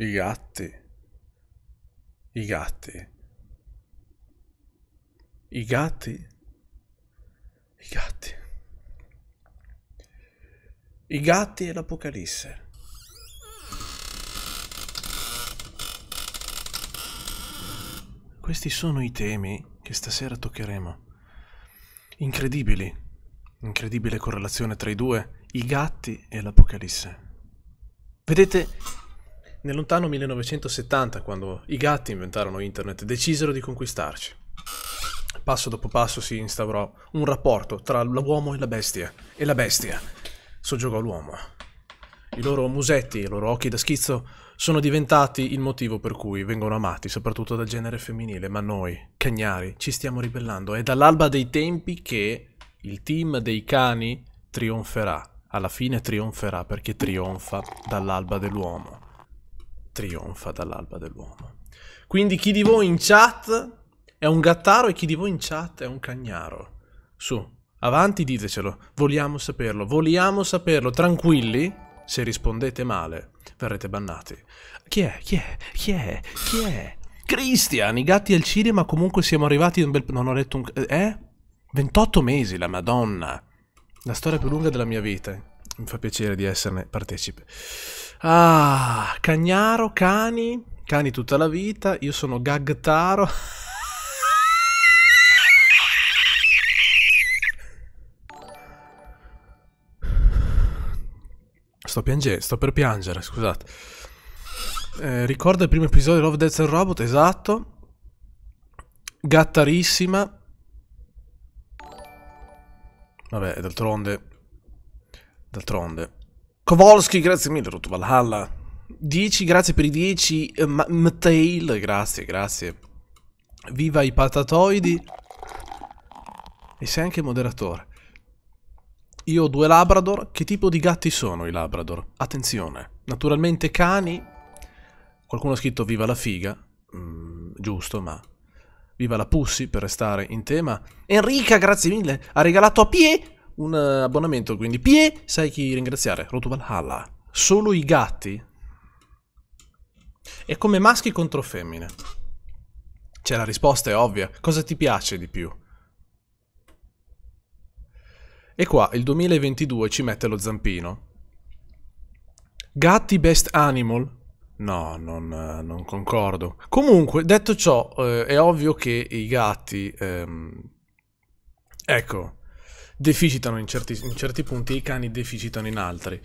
I gatti. I gatti. I gatti. I gatti. I gatti e l'Apocalisse. Questi sono i temi che stasera toccheremo. Incredibili, incredibile correlazione tra i due, i gatti e l'Apocalisse. Vedete, nel lontano 1970, quando i gatti inventarono internet, decisero di conquistarci. Passo dopo passo si instaurò un rapporto tra l'uomo e la bestia, e la bestia soggiogò l'uomo. I loro musetti, i loro occhi da schizzo sono diventati il motivo per cui vengono amati, soprattutto dal genere femminile, ma noi, cagnari, ci stiamo ribellando. È dall'alba dei tempi che il team dei cani trionferà. Alla fine trionferà perché trionfa dall'alba dell'uomo trionfa dall'alba dell'uomo. Quindi chi di voi in chat è un gattaro e chi di voi in chat è un cagnaro. Su, avanti ditecelo, vogliamo saperlo, vogliamo saperlo, tranquilli, se rispondete male verrete bannati. Chi è? Chi è? Chi è? Chi è? Cristian, i gatti al cinema comunque siamo arrivati un bel... Non ho letto un... Eh? 28 mesi, la madonna. La storia più lunga della mia vita. Mi fa piacere di esserne partecipe. Ah, Cagnaro, cani, cani tutta la vita, io sono Gagtaro. Sto piangendo, sto per piangere, scusate. Eh, ricorda il primo episodio di Love, Death and Robot, esatto. Gattarissima. Vabbè, d'altronde... D'altronde... Kowalski, grazie mille, Rotto Valhalla. 10, grazie per i 10. Uh, Mtail, grazie, grazie. Viva i patatoidi. E sei anche moderatore. Io ho due Labrador. Che tipo di gatti sono i Labrador? Attenzione. Naturalmente cani. Qualcuno ha scritto viva la figa. Mm, giusto, ma... Viva la Pussy, per restare in tema. Enrica, grazie mille. Ha regalato a Pie un uh, abbonamento, quindi Pie, sai chi ringraziare? Roto Valhalla. Solo i gatti? È come maschi contro femmine. Cioè la risposta è ovvia. Cosa ti piace di più? E qua il 2022 ci mette lo zampino. Gatti best animal? No, non, uh, non concordo. Comunque, detto ciò, uh, è ovvio che i gatti... Um, ecco, deficitano in certi, in certi punti e i cani deficitano in altri.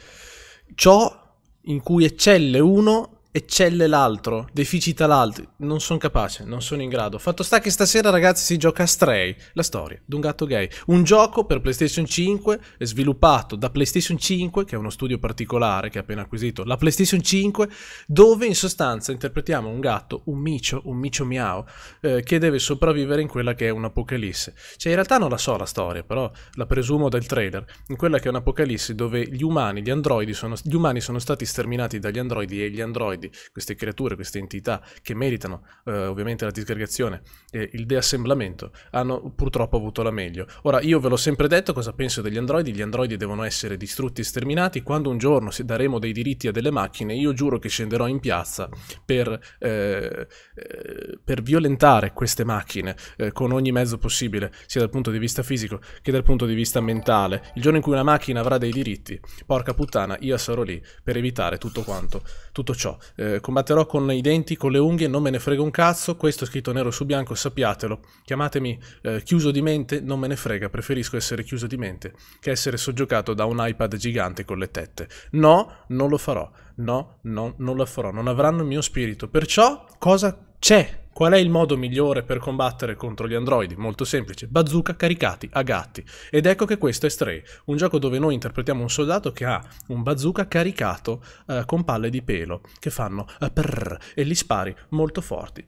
Ciò in cui eccelle uno eccelle l'altro, deficita l'altro. Non sono capace, non sono in grado. Fatto sta che stasera, ragazzi, si gioca a Stray, la storia di un gatto gay. Un gioco per PlayStation 5 sviluppato da PlayStation 5, che è uno studio particolare che ha appena acquisito la PlayStation 5, dove in sostanza interpretiamo un gatto, un micio, un micio miau, eh, che deve sopravvivere in quella che è un'apocalisse. Cioè, in realtà non la so la storia, però la presumo dal trailer. In quella che è un'apocalisse dove gli umani, gli androidi, sono, gli umani sono stati sterminati dagli androidi e gli androidi quindi queste creature, queste entità che meritano eh, ovviamente la disgregazione e il deassemblamento, hanno purtroppo avuto la meglio. Ora, io ve l'ho sempre detto cosa penso degli androidi, gli androidi devono essere distrutti e sterminati, quando un giorno daremo dei diritti a delle macchine, io giuro che scenderò in piazza per, eh, eh, per violentare queste macchine eh, con ogni mezzo possibile, sia dal punto di vista fisico che dal punto di vista mentale. Il giorno in cui una macchina avrà dei diritti, porca puttana, io sarò lì per evitare tutto quanto, tutto ciò eh, combatterò con i denti, con le unghie, non me ne frega un cazzo, questo è scritto nero su bianco, sappiatelo. Chiamatemi eh, chiuso di mente, non me ne frega, preferisco essere chiuso di mente che essere soggiogato da un iPad gigante con le tette. No, non lo farò. No, no, non lo farò. Non avranno il mio spirito. Perciò, cosa c'è? Qual è il modo migliore per combattere contro gli androidi? Molto semplice, bazooka caricati a gatti. Ed ecco che questo è Stray, un gioco dove noi interpretiamo un soldato che ha un bazooka caricato eh, con palle di pelo che fanno eh, prrr, e li spari molto forti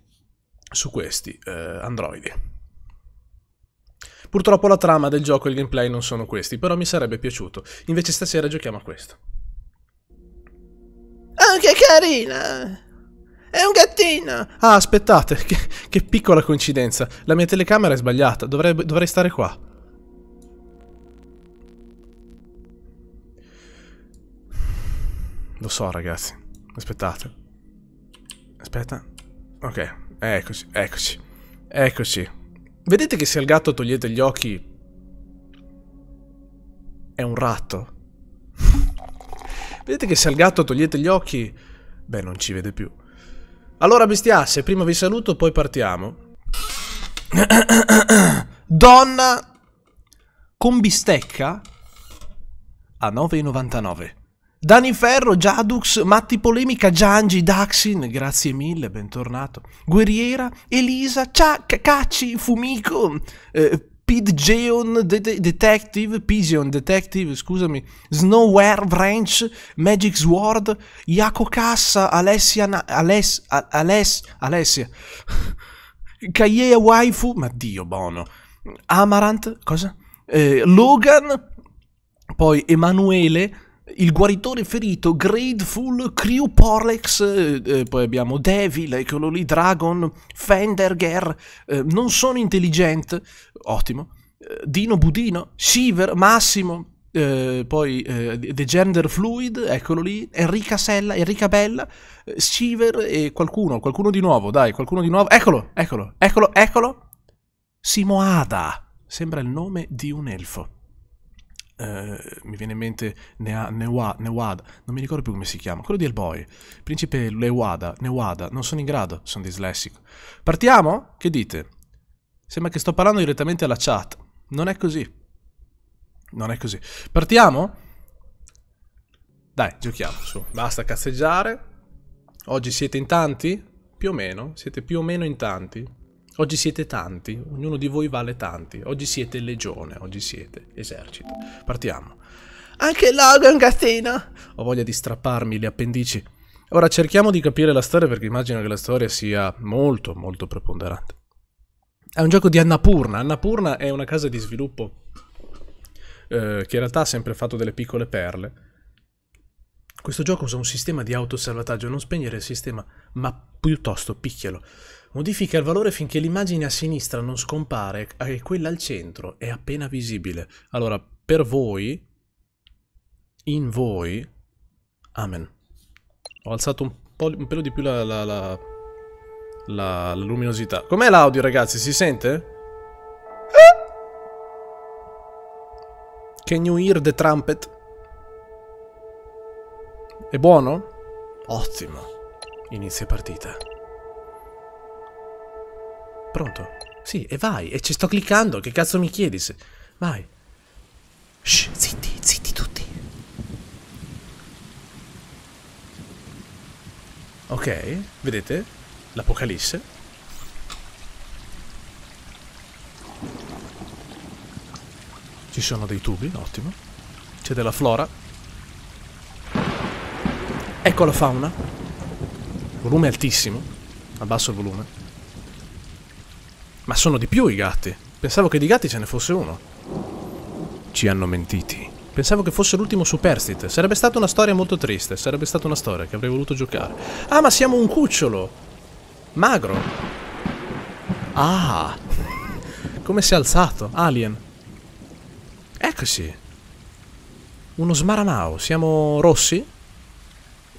su questi eh, androidi. Purtroppo la trama del gioco e il gameplay non sono questi, però mi sarebbe piaciuto. Invece stasera giochiamo a questo. Oh, che carina! È un gattino! Ah, aspettate, che, che piccola coincidenza. La mia telecamera è sbagliata, dovrei, dovrei stare qua. Lo so, ragazzi. Aspettate. Aspetta. Ok, eccoci, eccoci. Eccoci. Vedete che se al gatto togliete gli occhi... È un ratto. Vedete che se al gatto togliete gli occhi... Beh, non ci vede più. Allora, bestiasse, prima vi saluto, poi partiamo. Donna con bistecca a 9,99. Dani Ferro, Jadux, Matti Polemica, Giangi, Daxin, grazie mille, bentornato. Guerriera, Elisa, Cacci, Fumico, eh, Pidgeon De De Detective, Pigeon Detective, scusami, Snowware Branch, Magic Sword, Iaco Cassa, Alessia, Na Aless, Aless, Alessia, Kayea Waifu, ma dio bono, Amarant, cosa? Eh, Logan, poi Emanuele, il guaritore ferito, Grateful, Crew Porlex, eh, eh, poi abbiamo Devil, eccolo lì, Dragon, Fenderger, eh, non sono intelligente, ottimo, eh, Dino Budino, Shiver, Massimo, eh, poi eh, The Gender Fluid, eccolo lì, Enrica Sella, Enrica Bella, Shiver e qualcuno, qualcuno di nuovo, dai, qualcuno di nuovo, eccolo, eccolo, eccolo, eccolo, Simoada, sembra il nome di un elfo. Uh, mi viene in mente Nea, Newada, Newada, non mi ricordo più come si chiama, quello di Hellboy, principe Lewada, Newada, non sono in grado, sono dislessico. Partiamo? Che dite? Sembra che sto parlando direttamente alla chat, non è così, non è così. Partiamo? Dai, giochiamo, su, basta cazzeggiare, oggi siete in tanti? Più o meno, siete più o meno in tanti? Oggi siete tanti, ognuno di voi vale tanti. Oggi siete legione, oggi siete esercito. Partiamo. Anche Logan, è un gattino. Ho voglia di strapparmi le appendici. Ora cerchiamo di capire la storia perché immagino che la storia sia molto, molto preponderante. È un gioco di Annapurna. Annapurna è una casa di sviluppo eh, che in realtà ha sempre fatto delle piccole perle. Questo gioco usa un sistema di autosalvataggio, non spegnere il sistema, ma piuttosto picchialo. Modifica il valore finché l'immagine a sinistra non scompare e quella al centro è appena visibile. Allora, per voi, in voi, amen. Ho alzato un, po', un pelo di più la, la, la, la luminosità. Com'è l'audio, ragazzi? Si sente? Can you hear the trumpet? È buono? Ottimo. Inizia partita. Pronto? Sì, e vai. E ci sto cliccando. Che cazzo mi chiedi? Se... Vai. Shh, zitti, zitti tutti. Ok, vedete? L'apocalisse. Ci sono dei tubi, ottimo. C'è della flora. Ecco la fauna. Volume altissimo. Abbasso il volume. Ma sono di più i gatti. Pensavo che di gatti ce ne fosse uno. Ci hanno mentiti. Pensavo che fosse l'ultimo superstite. Sarebbe stata una storia molto triste. Sarebbe stata una storia che avrei voluto giocare. Ah, ma siamo un cucciolo. Magro. Ah. Come si è alzato? Alien. Eccoci. Uno smaramao. Siamo rossi?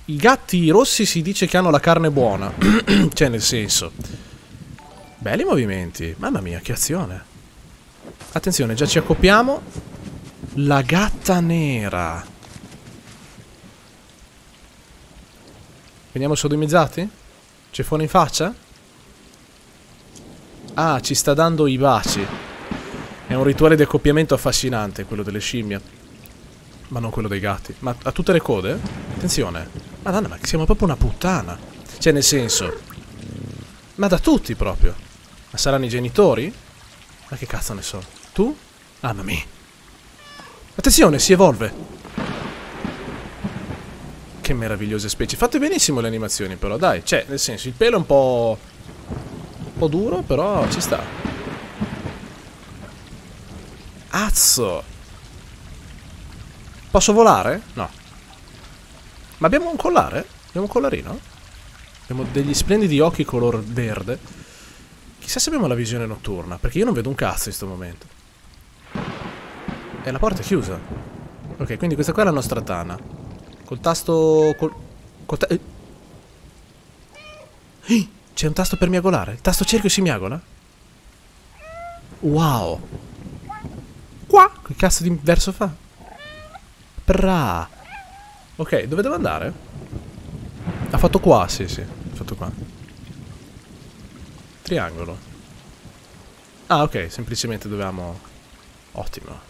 I gatti rossi si dice che hanno la carne buona. cioè, nel senso... Belli movimenti. Mamma mia, che azione. Attenzione, già ci accoppiamo. La gatta nera. Veniamo sodomizzati? C'è fuori in faccia? Ah, ci sta dando i baci. È un rituale di accoppiamento affascinante, quello delle scimmie. Ma non quello dei gatti. Ma ha tutte le code? Attenzione. Madonna, ma siamo proprio una puttana. Cioè, nel senso... Ma da tutti proprio. Ma saranno i genitori? Ma che cazzo ne so? Tu? Ah, mamma Attenzione, si evolve. Che meravigliose specie. Fatte benissimo le animazioni, però, dai. Cioè, nel senso, il pelo è un po'... Un po' duro, però ci sta. Azzo! Posso volare? No. Ma abbiamo un collare? Abbiamo un collarino? Abbiamo degli splendidi occhi color verde. Chissà se abbiamo la visione notturna, perché io non vedo un cazzo in questo momento. E la porta è chiusa. Ok, quindi questa qua è la nostra tana. Col tasto... Col, col ta eh. C'è un tasto per miagolare. Il tasto cerchio si miagola? Wow. Qua. Che cazzo di verso fa? Pra. Ok, dove devo andare? Ha fatto qua, sì, sì. Ha fatto qua. Triangolo. Ah, ok, semplicemente dovevamo... Ottimo.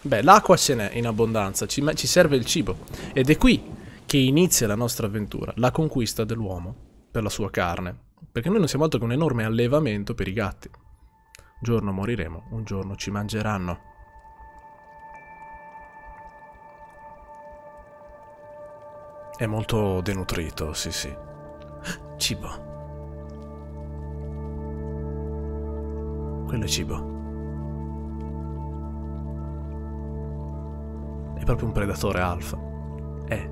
Beh, l'acqua ce n'è in abbondanza, ci, ci serve il cibo. Ed è qui che inizia la nostra avventura, la conquista dell'uomo per la sua carne. Perché noi non siamo altro che un enorme allevamento per i gatti. Un giorno moriremo, un giorno ci mangeranno. È molto denutrito, sì sì. Cibo. Quello è cibo. È proprio un predatore alfa. Eh.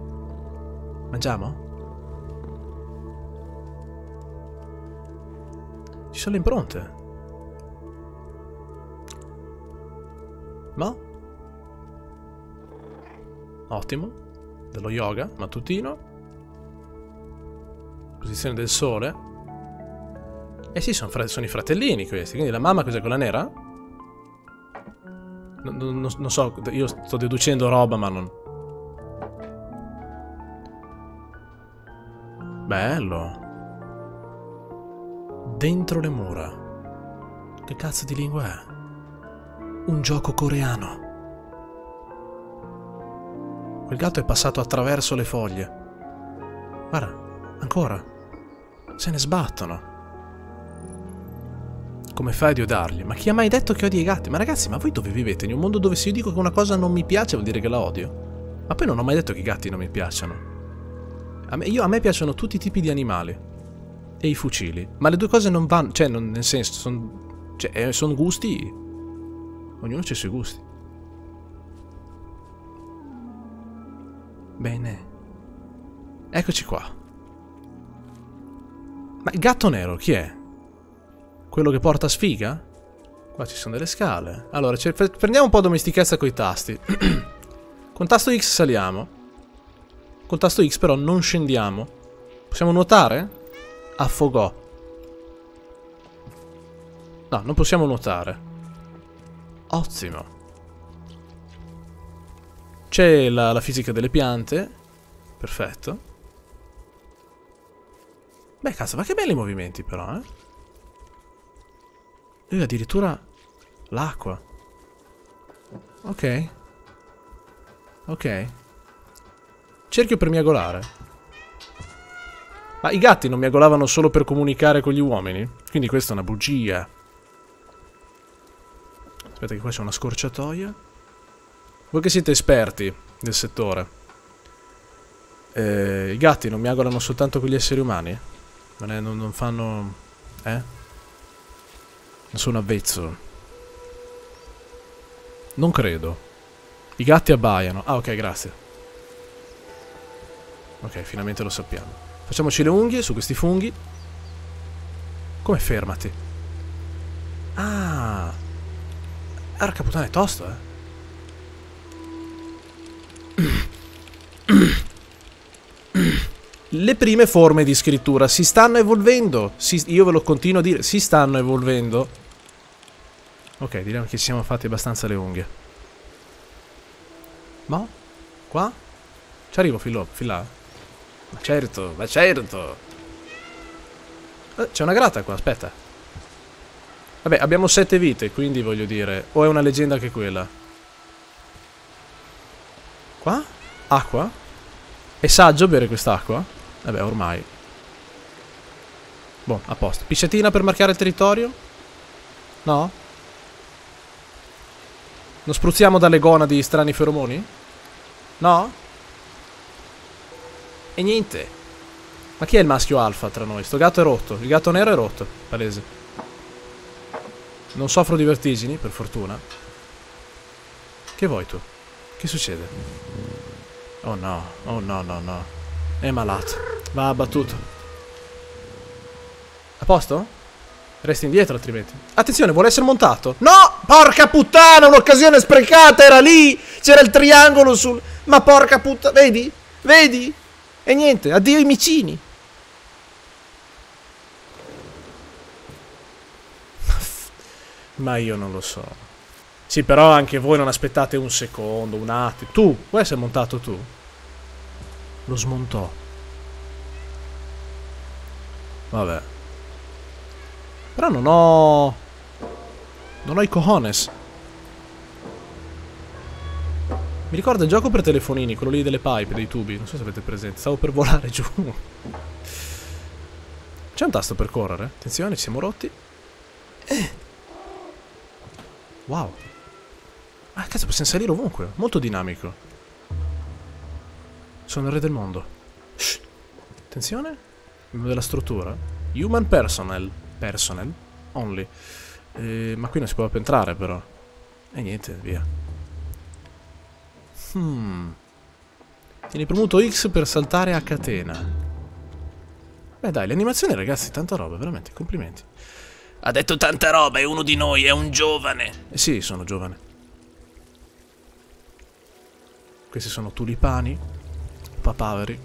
Mangiamo? Ci sono le impronte. No? Ottimo. Dello yoga, mattutino. Posizione del sole. Eh sì, sono, sono, i fratellini questi. Quindi la mamma cos'è quella nera? Non, non, non so, io sto deducendo roba ma non... Bello. Dentro le mura. Che cazzo di lingua è? Un gioco coreano. Quel gatto è passato attraverso le foglie. Guarda, ancora. Se ne sbattono. Come fai ad odiarli? Ma chi ha mai detto che odia i gatti? Ma ragazzi, ma voi dove vivete? In un mondo dove se io dico che una cosa non mi piace vuol dire che la odio? Ma poi non ho mai detto che i gatti non mi piacciono. A me, io, a me piacciono tutti i tipi di animali e i fucili. Ma le due cose non vanno, cioè, non, nel senso, sono cioè, eh, son gusti. Ognuno ha i suoi gusti. Bene. Eccoci qua. Ma il gatto nero chi è? Quello che porta sfiga? Qua ci sono delle scale. Allora, prendiamo un po' domestichezza con i tasti. Con tasto X saliamo. Col tasto X però non scendiamo. Possiamo nuotare? affogò. No, non possiamo nuotare. Ottimo. C'è la, la fisica delle piante. Perfetto. Beh, cazzo, ma che belli movimenti però, eh. Lui addirittura l'acqua. Ok. Ok. Cerchio per miagolare. Ma i gatti non miagolavano solo per comunicare con gli uomini? Quindi questa è una bugia. Aspetta che qua c'è una scorciatoia. Voi che siete esperti del settore. Eh, I gatti non miagolano soltanto con gli esseri umani? Non, è, non, non fanno... Eh? Sono avvezzo. Non credo. I gatti abbaiano. Ah, ok, grazie. Ok, finalmente lo sappiamo. Facciamoci le unghie su questi funghi. Come fermati? Ah. Arca puttana è tosto, eh. Le prime forme di scrittura si stanno evolvendo. Si, io ve lo continuo a dire, si stanno evolvendo. Ok, direi che ci siamo fatti abbastanza le unghie. Ma? Qua? Ci arrivo fin. Fin là. Ma certo, ma certo. Eh, C'è una grata qua, aspetta. Vabbè, abbiamo sette vite, quindi voglio dire... O è una leggenda anche quella? Qua? Acqua? È saggio bere quest'acqua? Vabbè, ormai. Boh, a posto. Pisciatina per marcare il territorio? No? Non spruzziamo dalle gonadi strani feromoni? No? E niente. Ma chi è il maschio alfa tra noi? Sto gatto è rotto. Il gatto nero è rotto. Palese. Non soffro di vertigini, per fortuna. Che vuoi tu? Che succede? Oh no, oh no, no, no. È malato. Va abbattuto. A posto? Resti indietro altrimenti. Attenzione, vuole essere montato. No! Porca puttana, un'occasione sprecata, era lì! C'era il triangolo sul... Ma porca puttana, vedi? Vedi? E niente, addio i micini. Ma io non lo so. Sì, però anche voi non aspettate un secondo, un attimo. Tu, vuoi essere montato tu. Lo smontò. Vabbè. Però non ho... Non ho i cojones. Mi ricorda il gioco per telefonini, quello lì delle pipe, dei tubi. Non so se avete presente. Stavo per volare giù. C'è un tasto per correre. Attenzione, ci siamo rotti. Eh. Wow. Ah, cazzo, possiamo salire ovunque. Molto dinamico. Sono il re del mondo. Shh. Attenzione. Della struttura. Human personnel. Personnel. Only. Eh, ma qui non si può più entrare, però. E niente, via. Hmm. Tieni premuto X per saltare a catena. Beh dai, le animazioni ragazzi, tanta roba, veramente, complimenti. Ha detto tanta roba, è uno di noi, è un giovane. Eh sì, sono giovane. Questi sono tulipani, papaveri.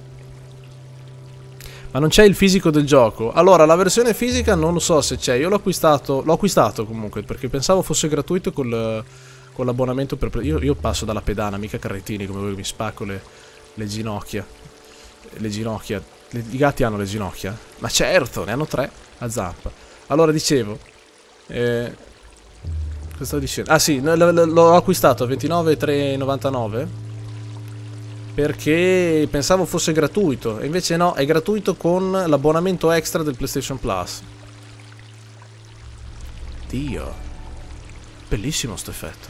Ma non c'è il fisico del gioco. Allora, la versione fisica non lo so se c'è. Io l'ho acquistato, l'ho acquistato comunque, perché pensavo fosse gratuito col, con l'abbonamento per... Io, io, passo dalla pedana, mica carrettini, come voi mi spacco le, le ginocchia. Le ginocchia. Le, I gatti hanno le ginocchia? Ma certo, ne hanno tre a zampa. Allora, dicevo... Eh, cosa stavo dicendo? Ah sì, l'ho acquistato a 29,399 perché pensavo fosse gratuito e invece no, è gratuito con l'abbonamento extra del PlayStation Plus. Dio. Bellissimo sto effetto.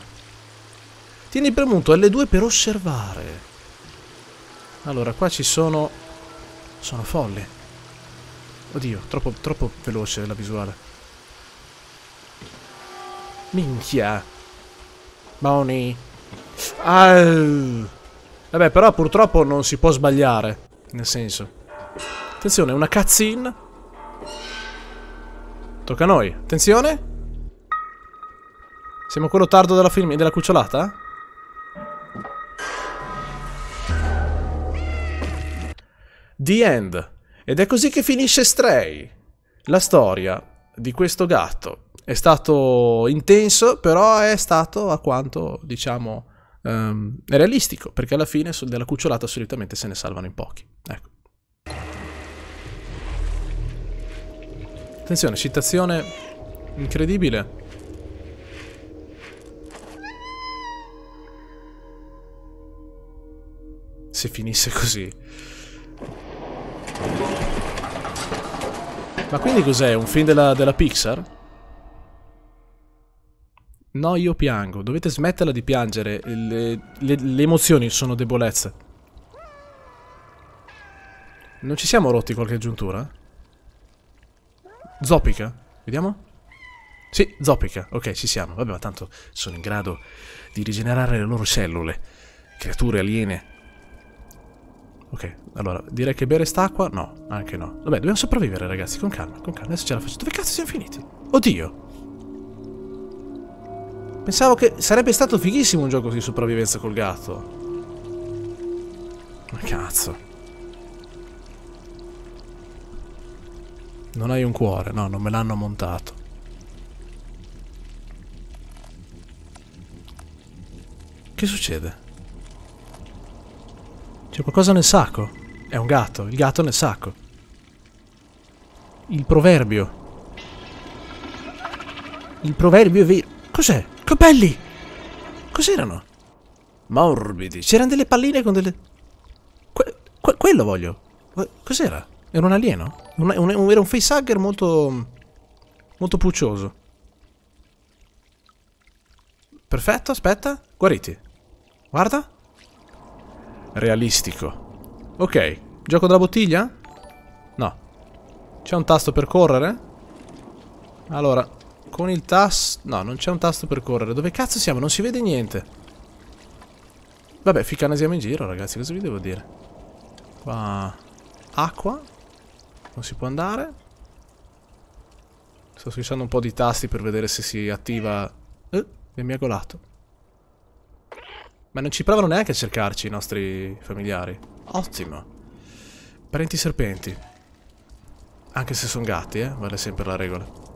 Tieni premuto L2 per osservare. Allora, qua ci sono... Sono folli. Oddio, troppo, troppo veloce la visuale. Minchia. Bonnie. Ah. Vabbè, però purtroppo non si può sbagliare. Nel senso. Attenzione, una cutscene. Tocca a noi. Attenzione. Siamo quello tardo della, film della cucciolata? The End. Ed è così che finisce Stray. La storia di questo gatto è stato intenso, però è stato a quanto, diciamo, um, realistico, perché alla fine della cucciolata solitamente se ne salvano in pochi. Ecco. Attenzione, citazione incredibile. Se finisse così. Ma quindi cos'è? Un film della, della Pixar? No, io piango. Dovete smetterla di piangere. Le, le, le, emozioni sono debolezze. Non ci siamo rotti qualche giuntura? Zoppica? Vediamo? Sì, zoppica. Ok, ci siamo. Vabbè, ma tanto sono in grado di rigenerare le loro cellule. Creature aliene. Ok, allora, direi che bere st'acqua? No, anche no. Vabbè, dobbiamo sopravvivere, ragazzi, con calma, con calma. Adesso ce la faccio. Dove cazzo siamo finiti? Oddio! Pensavo che sarebbe stato fighissimo un gioco di sopravvivenza col gatto. Ma cazzo. Non hai un cuore, no, non me l'hanno montato. Che succede? C'è qualcosa nel sacco? È un gatto, il gatto nel sacco. Il proverbio. Il proverbio è vero. Cos'è? Che belli! Cos'erano? Morbidi. C'erano delle palline con delle... Que que quello voglio. Cos'era? Era un alieno? Un, un, era un facehugger molto... Molto puccioso. Perfetto, aspetta. Guariti. Guarda. Realistico. Ok. Gioco della bottiglia? No. C'è un tasto per correre? Allora, con il tasto... No, non c'è un tasto per correre. Dove cazzo siamo? Non si vede niente. Vabbè, ficcanasiamo in giro, ragazzi. Cosa vi devo dire? Qua... Acqua. Non si può andare. Sto switchando un po' di tasti per vedere se si attiva... Eh, e mi ha golato. Ma non ci provano neanche a cercarci i nostri familiari. Ottimo. Parenti serpenti. Anche se sono gatti, eh. Vale sempre la regola.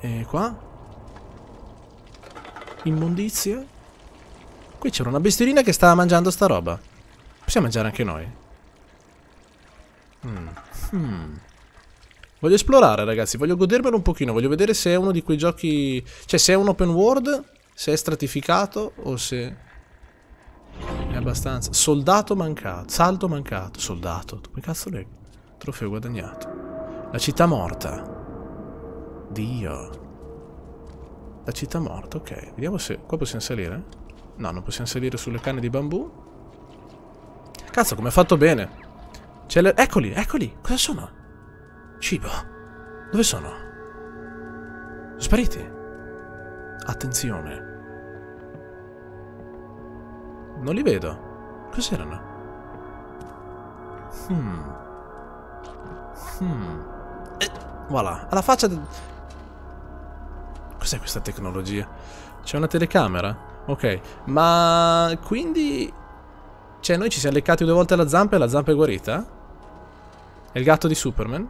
E qua? Immondizia. Qui c'era una bestiolina che stava mangiando sta roba. Possiamo mangiare anche noi? Mm. Hmm. Voglio esplorare, ragazzi. Voglio godermelo un pochino. Voglio vedere se è uno di quei giochi... Cioè, se è un open world, se è stratificato o se... È abbastanza... Soldato mancato. Salto mancato. Soldato. Come cazzo è? Trofeo guadagnato. La città morta. Dio. La città morta, ok. Vediamo se... Qua possiamo salire? No, non possiamo salire sulle canne di bambù. Cazzo, come ha fatto bene. C'è le... Eccoli, eccoli. Cosa sono? Cibo. Dove sono? Spariti. Attenzione. Non li vedo. Cos'erano? Hmm. Hmm. Eh, voilà. Alla faccia... De... Cos'è questa tecnologia? C'è una telecamera? Ok. Ma... Quindi... Cioè, noi ci siamo leccati due volte la zampa e la zampa è guarita? È il gatto di Superman?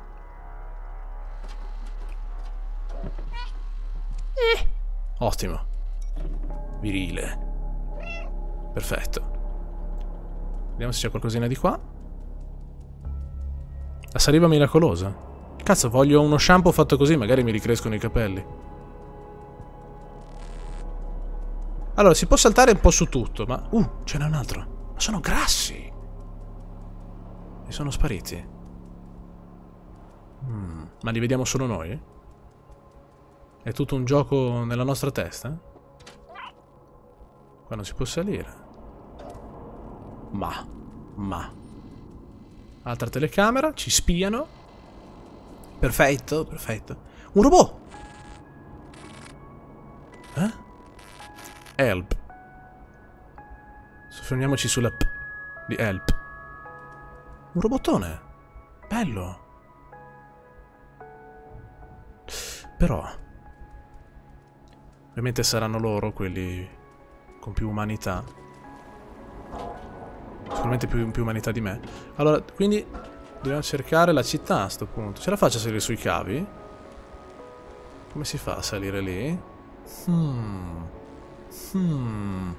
Eh. Ottimo. Virile. Perfetto. Vediamo se c'è qualcosina di qua. La saliva miracolosa. Cazzo, voglio uno shampoo fatto così, magari mi ricrescono i capelli. Allora, si può saltare un po' su tutto, ma... Uh, ce n'è un altro. Ma sono grassi. E sono spariti. Mm, ma li vediamo solo noi? È tutto un gioco nella nostra testa? Qua non si può salire. Ma, ma. Altra telecamera, ci spiano. Perfetto, perfetto. Un robot! Eh? Help. Soffermiamoci sulla P di help. Un robottone. Bello. Però... Ovviamente saranno loro quelli con più umanità. Sicuramente più, più umanità di me. Allora, quindi dobbiamo cercare la città a sto punto. Ce la faccio a salire sui cavi? Come si fa a salire lì? Hmm. Hmm.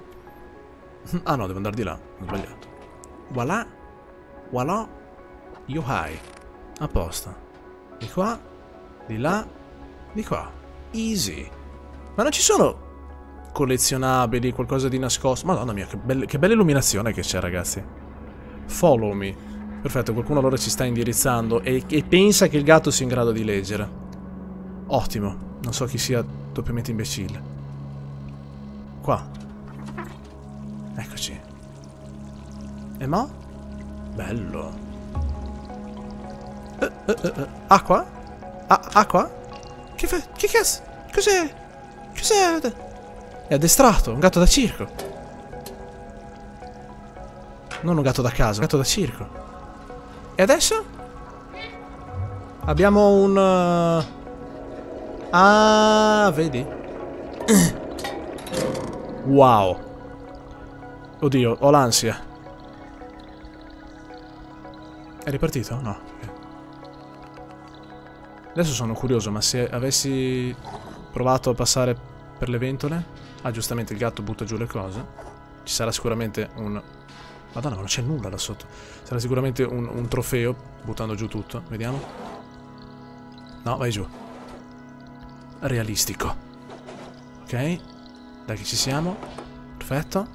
Ah no, devo andare di là. Ho sbagliato. Voilà. Voilà. Yo hai. A posto. Di qua. Di là. Di qua. Easy. Ma non ci sono collezionabili, qualcosa di nascosto? Madonna mia, che, belle, che bella illuminazione che c'è, ragazzi. Follow me. Perfetto, qualcuno allora ci sta indirizzando e, e pensa che il gatto sia in grado di leggere. Ottimo. Non so chi sia doppiamente imbecille. Qua. Eccoci. E mo? Bello. Uh, uh, uh, acqua? A acqua? Che fa? Che cazzo? Cos'è? Cos'è? È addestrato, un gatto da circo. Non un gatto da casa, un gatto da circo. E adesso? Abbiamo un... Uh... Ah, vedi? Wow. Oddio, ho l'ansia. È ripartito? No. Adesso sono curioso, ma se avessi provato a passare per le ventole... Ah, giustamente il gatto butta giù le cose. Ci sarà sicuramente un... Madonna, non c'è nulla là sotto. Sarà sicuramente un, un trofeo buttando giù tutto. Vediamo. No, vai giù. Realistico. Ok. Dai che ci siamo. Perfetto.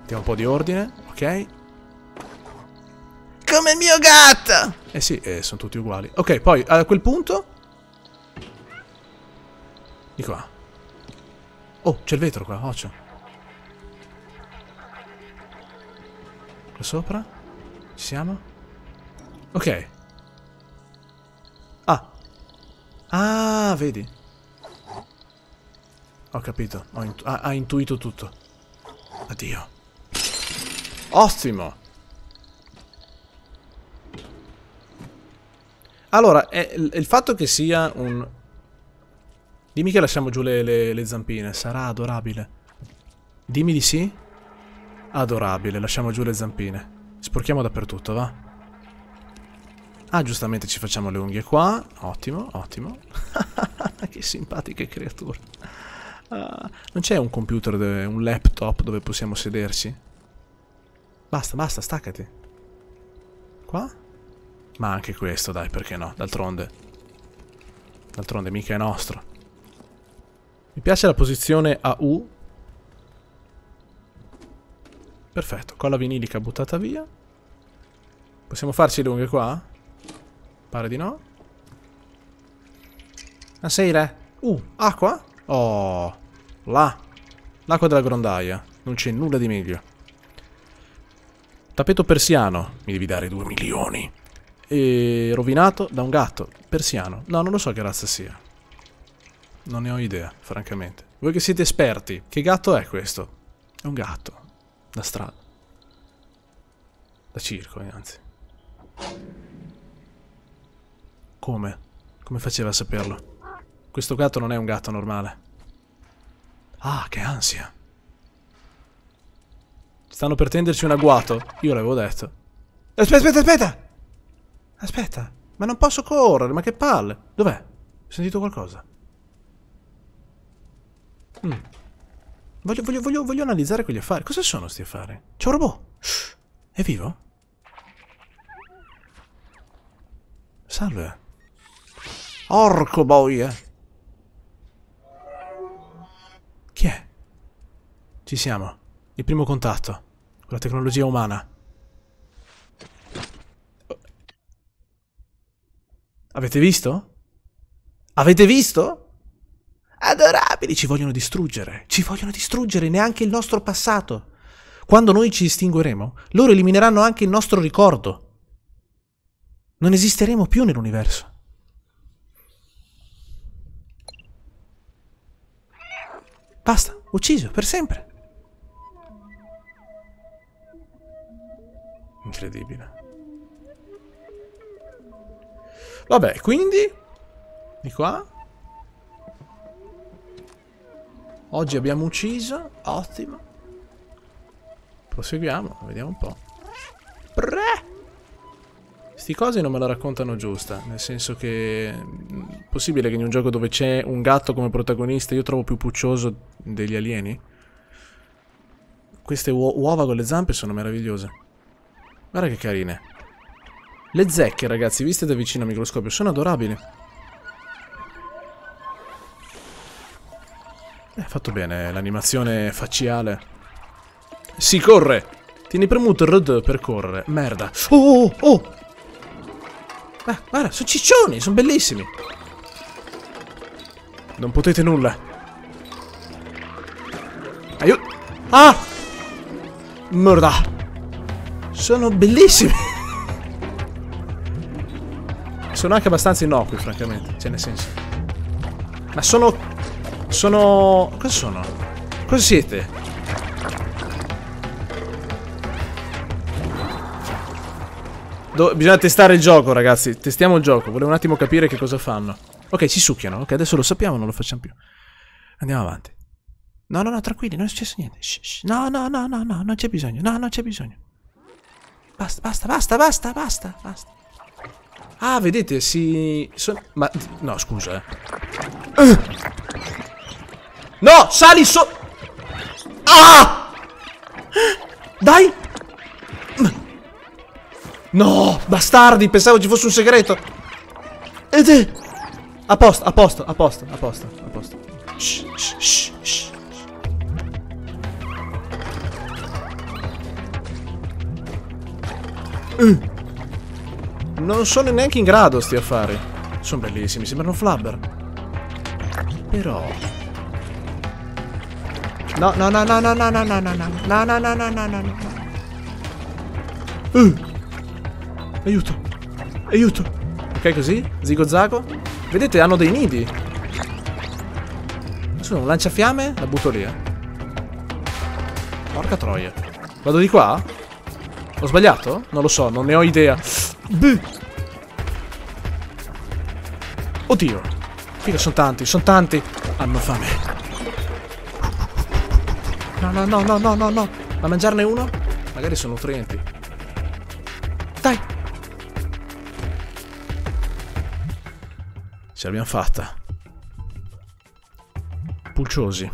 Mettiamo un po' di ordine. Ok. Come il mio gatto! Eh sì, eh, sono tutti uguali. Ok, poi a quel punto di qua. Oh, c'è il vetro qua, occhio. Qua sopra? Ci siamo? Ok. Ah. Ah, vedi? Ho capito. Ho intu ha, ha intuito tutto. Addio. Ottimo. Allora, il fatto che sia un Dimmi che lasciamo giù le, le, le zampine, sarà adorabile. Dimmi di sì? Adorabile, lasciamo giù le zampine. Sporchiamo dappertutto, va? Ah, giustamente ci facciamo le unghie qua. Ottimo, ottimo. che simpatiche creature. Ah, non c'è un computer, un laptop dove possiamo sederci? Basta, basta, staccati. Qua? Ma anche questo, dai, perché no? D'altronde. D'altronde mica è nostro. Mi piace la posizione a U. Perfetto, colla vinilica buttata via. Possiamo farci lunghe qua? Pare di no. Ah, sei re? Uh, acqua? Oh, là. L'acqua della grondaia. Non c'è nulla di meglio. Tappeto persiano. Mi devi dare due milioni. E rovinato da un gatto. Persiano. No, non lo so che razza sia. Non ne ho idea, francamente. Voi che siete esperti, che gatto è questo? È un gatto. Da strada. Da circo, eh, anzi. Come? Come faceva a saperlo? Questo gatto non è un gatto normale. Ah, che ansia. Stanno per tenderci un agguato. Io l'avevo detto. Aspetta, aspetta, aspetta! Aspetta, ma non posso correre, ma che palle. Dov'è? Ho sentito qualcosa. Mm. Voglio, voglio, voglio, voglio analizzare quegli affari. Cosa sono sti affari? C'è un robot. Shh. È vivo? Salve. Orco boia. Ci siamo. Il primo contatto. Con la tecnologia umana. Avete visto? Avete visto? Adorabili, ci vogliono distruggere. Ci vogliono distruggere neanche il nostro passato. Quando noi ci estingueremo, loro elimineranno anche il nostro ricordo. Non esisteremo più nell'universo. Basta, ucciso, per sempre. Incredibile. Vabbè, quindi... Di qua. Oggi abbiamo ucciso. Ottimo. Proseguiamo, vediamo un po'. Pre! Sti cose non me la raccontano giusta, nel senso che mh, possibile che in un gioco dove c'è un gatto come protagonista io trovo più puccioso degli alieni? Queste uo- uova con le zampe sono meravigliose. Guarda che carine. Le zecche, ragazzi, viste da vicino al microscopio, sono adorabili. Eh, fatto bene, l'animazione facciale. Si corre! Tieni premuto RD per correre. Merda. Oh, oh, oh! Ah, guarda, sono ciccioni, sono bellissimi. Non potete nulla. Aiuto. Ah! Merda. Sono bellissimi. sono anche abbastanza innocui, francamente. Cioè, nel senso. Ma sono... Sono... Cosa sono? Cosa siete? Do- bisogna testare il gioco, ragazzi. Testiamo il gioco. Volevo un attimo capire che cosa fanno. Ok, ci succhiano. Ok, adesso lo sappiamo, non lo facciamo più. Andiamo avanti. No, no, no, tranquilli, non è successo niente. Shh, shh. No, no, no, no, no, non c'è bisogno. No, non c'è bisogno. Basta, basta, basta, basta, basta, basta. Ah, vedete, si... son- Ma... No, scusa. Uh. No, sali so... Ah! Dai! No, bastardi, pensavo ci fosse un segreto. A posto, a posto, a posto, a posto, a posto. Shh, shh, shh, Non sono neanche in grado sti affari. Sono bellissimi, sembrano flabber. Però... No, no, no, no, no, no, no, no, no, no, no, no, no, no, no, no. Uh. Aiuto! Aiuto! Ok, così? Zigo zago. Vedete, hanno dei nidi. Sono un lanciafiamme? La butto lì, eh. Porca troia. Vado di qua? Ho sbagliato? Non lo so, non ne ho idea. Beh. Oddio. Figa, sono tanti, sono tanti. Hanno fame. No, no, no, no, no, no, no. Ma mangiarne uno? Magari sono nutrienti. Dai. Ce l'abbiamo fatta. Pulciosi.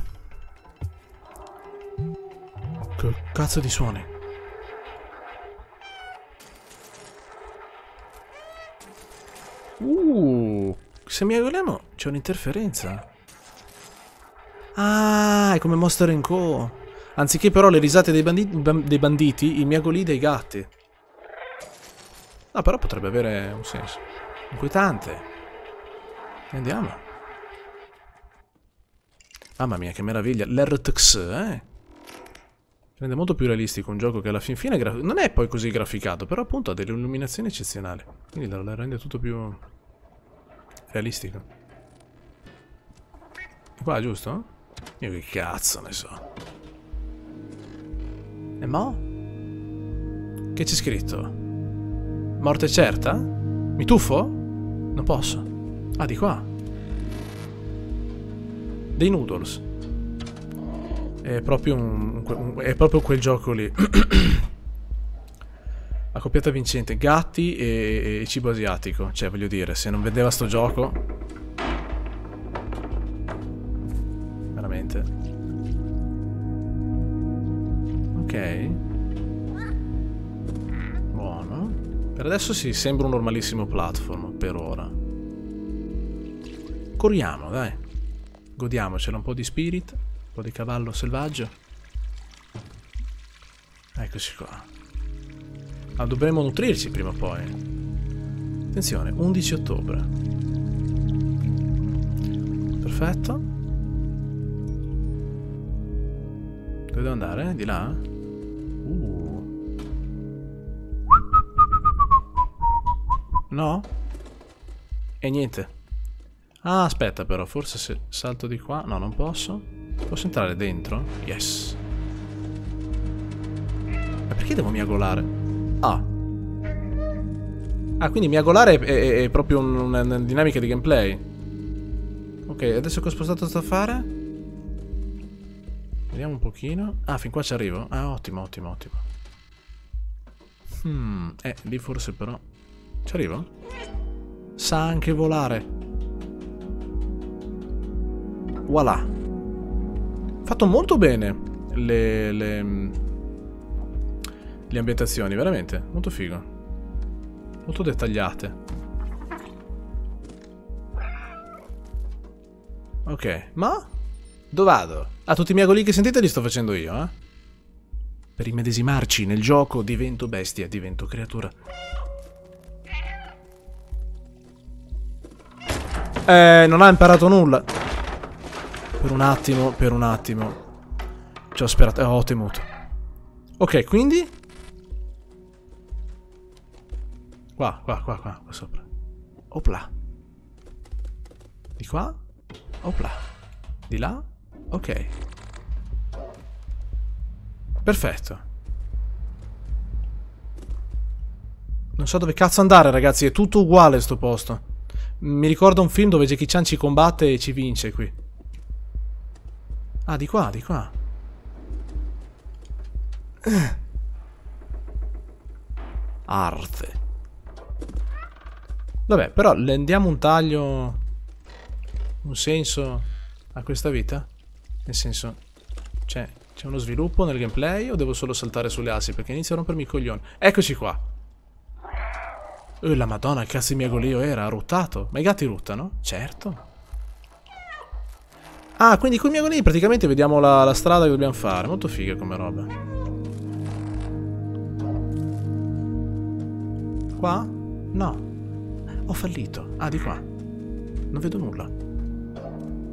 Che cazzo di suoni? Uh, se mi agoliamo c'è un'interferenza. Ah, è come Monster Co. Anziché però le risate dei, banditi, dei banditi, i miagoli dei gatti. Ah, però potrebbe avere un senso. Inquietante. Andiamo. Mamma mia, che meraviglia. L'RTX, eh? Rende molto più realistico un gioco che alla fin fine non è poi così graficato, però appunto ha delle illuminazioni eccezionali. Quindi lo rende tutto più realistico. Qua, giusto? Io che cazzo ne so. E mo? Che c'è scritto? Morte certa? Mi tuffo? Non posso. Ah, di qua. Dei noodles. È proprio, un, un, è proprio quel gioco lì. Accoppiata vincente, gatti e, e, cibo asiatico. Cioè, voglio dire, se non vedeva sto gioco... Veramente. Ok. Buono. Per adesso sì, sembra un normalissimo platform, per ora. Corriamo, dai. Godiamocela un po' di spirit po' di cavallo selvaggio. Eccoci qua. Ma dovremo nutrirci prima o poi. Attenzione, 11 ottobre. Perfetto. Dove devo andare? Di là? Uh. No? E niente. Ah, aspetta però, forse se salto di qua... No, non posso. Posso entrare dentro? Yes. Ma perché devo miagolare? Ah. Ah, quindi miagolare è, è, è proprio una, una dinamica di gameplay. Ok, adesso che ho spostato sto affare? Vediamo un pochino. Ah, fin qua ci arrivo. Ah, ottimo, ottimo, ottimo. Hmm, eh, lì forse però... Ci arrivo? Sa anche volare. Voilà. Fatto molto bene le, le, le ambientazioni, veramente. Molto figo. Molto dettagliate. Ok, ma... Dove vado? Ah, tutti i miei goli che sentite li sto facendo io, eh? Per immedesimarci nel gioco divento bestia, divento creatura. Eh, non ha imparato nulla. Per un attimo, per un attimo. Ci ho sperato. Eh, ho temuto. Ok, quindi... Qua, qua, qua, qua, qua sopra. Opla. Di qua. Opla. Di là. Ok. Perfetto. Non so dove cazzo andare, ragazzi. È tutto uguale sto posto. Mi ricorda un film dove Jackie Chan ci combatte e ci vince qui. Ah, di qua, di qua. Arte. Vabbè, però rendiamo un taglio... Un senso a questa vita? Nel senso... C'è, c'è uno sviluppo nel gameplay o devo solo saltare sulle assi? Perché inizio a rompermi i coglioni. Eccoci qua. Oh, la madonna, che cazzo di miagolio era? Ha ruttato. Ma i gatti ruttano? Certo. Ah, quindi con i miei praticamente vediamo la, la strada che dobbiamo fare. Molto figa come roba. Qua? No. Ho fallito. Ah, di qua. Non vedo nulla.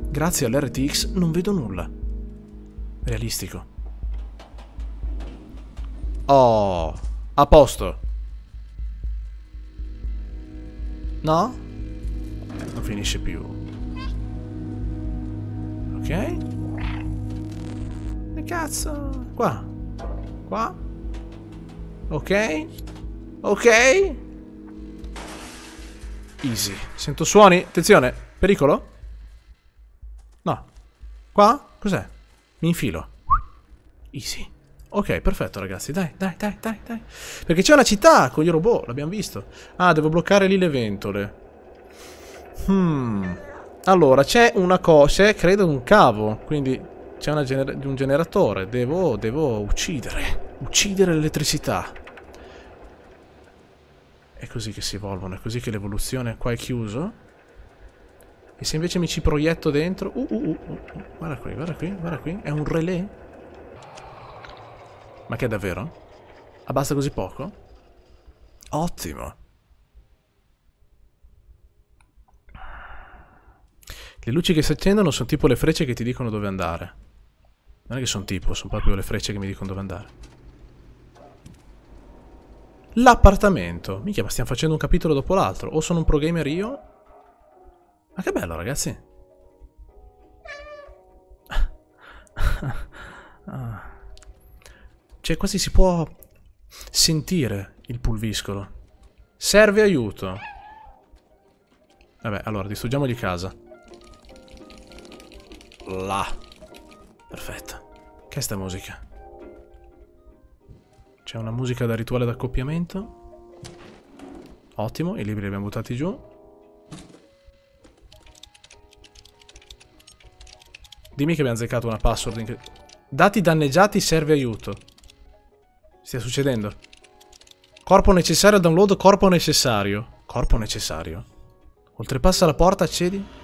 Grazie all'RTX non vedo nulla. Realistico. Oh, a posto. No? Non finisce più. Ok. E cazzo. Qua. Qua. Ok. Ok. Easy. Sento suoni. Attenzione. Pericolo? No. Qua? Cos'è? Mi infilo. Easy. Ok, perfetto ragazzi, dai, dai, dai, dai, dai. Perché c'è una città con gli robot, l'abbiamo visto. Ah, devo bloccare lì le ventole. Hmm. Allora, c'è una cosa, credo un cavo, quindi C'è un generatore. Devo, devo uccidere. Uccidere l'elettricità. È così che si evolvono, è così che l'evoluzione qua è chiuso. E se invece mi ci proietto dentro... Uh, uh, uh, uh, guarda qui, guarda qui, guarda qui. È un relè? Ma che è davvero? Abbassa così poco? Ottimo. Le luci che si accendono sono tipo le frecce che ti dicono dove andare. Non è che sono tipo, sono proprio le frecce che mi dicono dove andare. L'appartamento. Mica, ma stiamo facendo un capitolo dopo l'altro. O sono un pro gamer io, ma che bello, ragazzi. Cioè, quasi si può sentire il pulviscolo. Serve aiuto. Vabbè, allora, distruggiamogli casa. Là. Perfetto. Che è sta musica? C'è una musica da rituale d'accoppiamento. Ottimo, i libri li abbiamo buttati giù. Dimmi che abbiamo azzeccato una password. Dati danneggiati, serve aiuto. Stia succedendo. Corpo necessario download, corpo necessario. Corpo necessario. Oltrepassa la porta, accedi.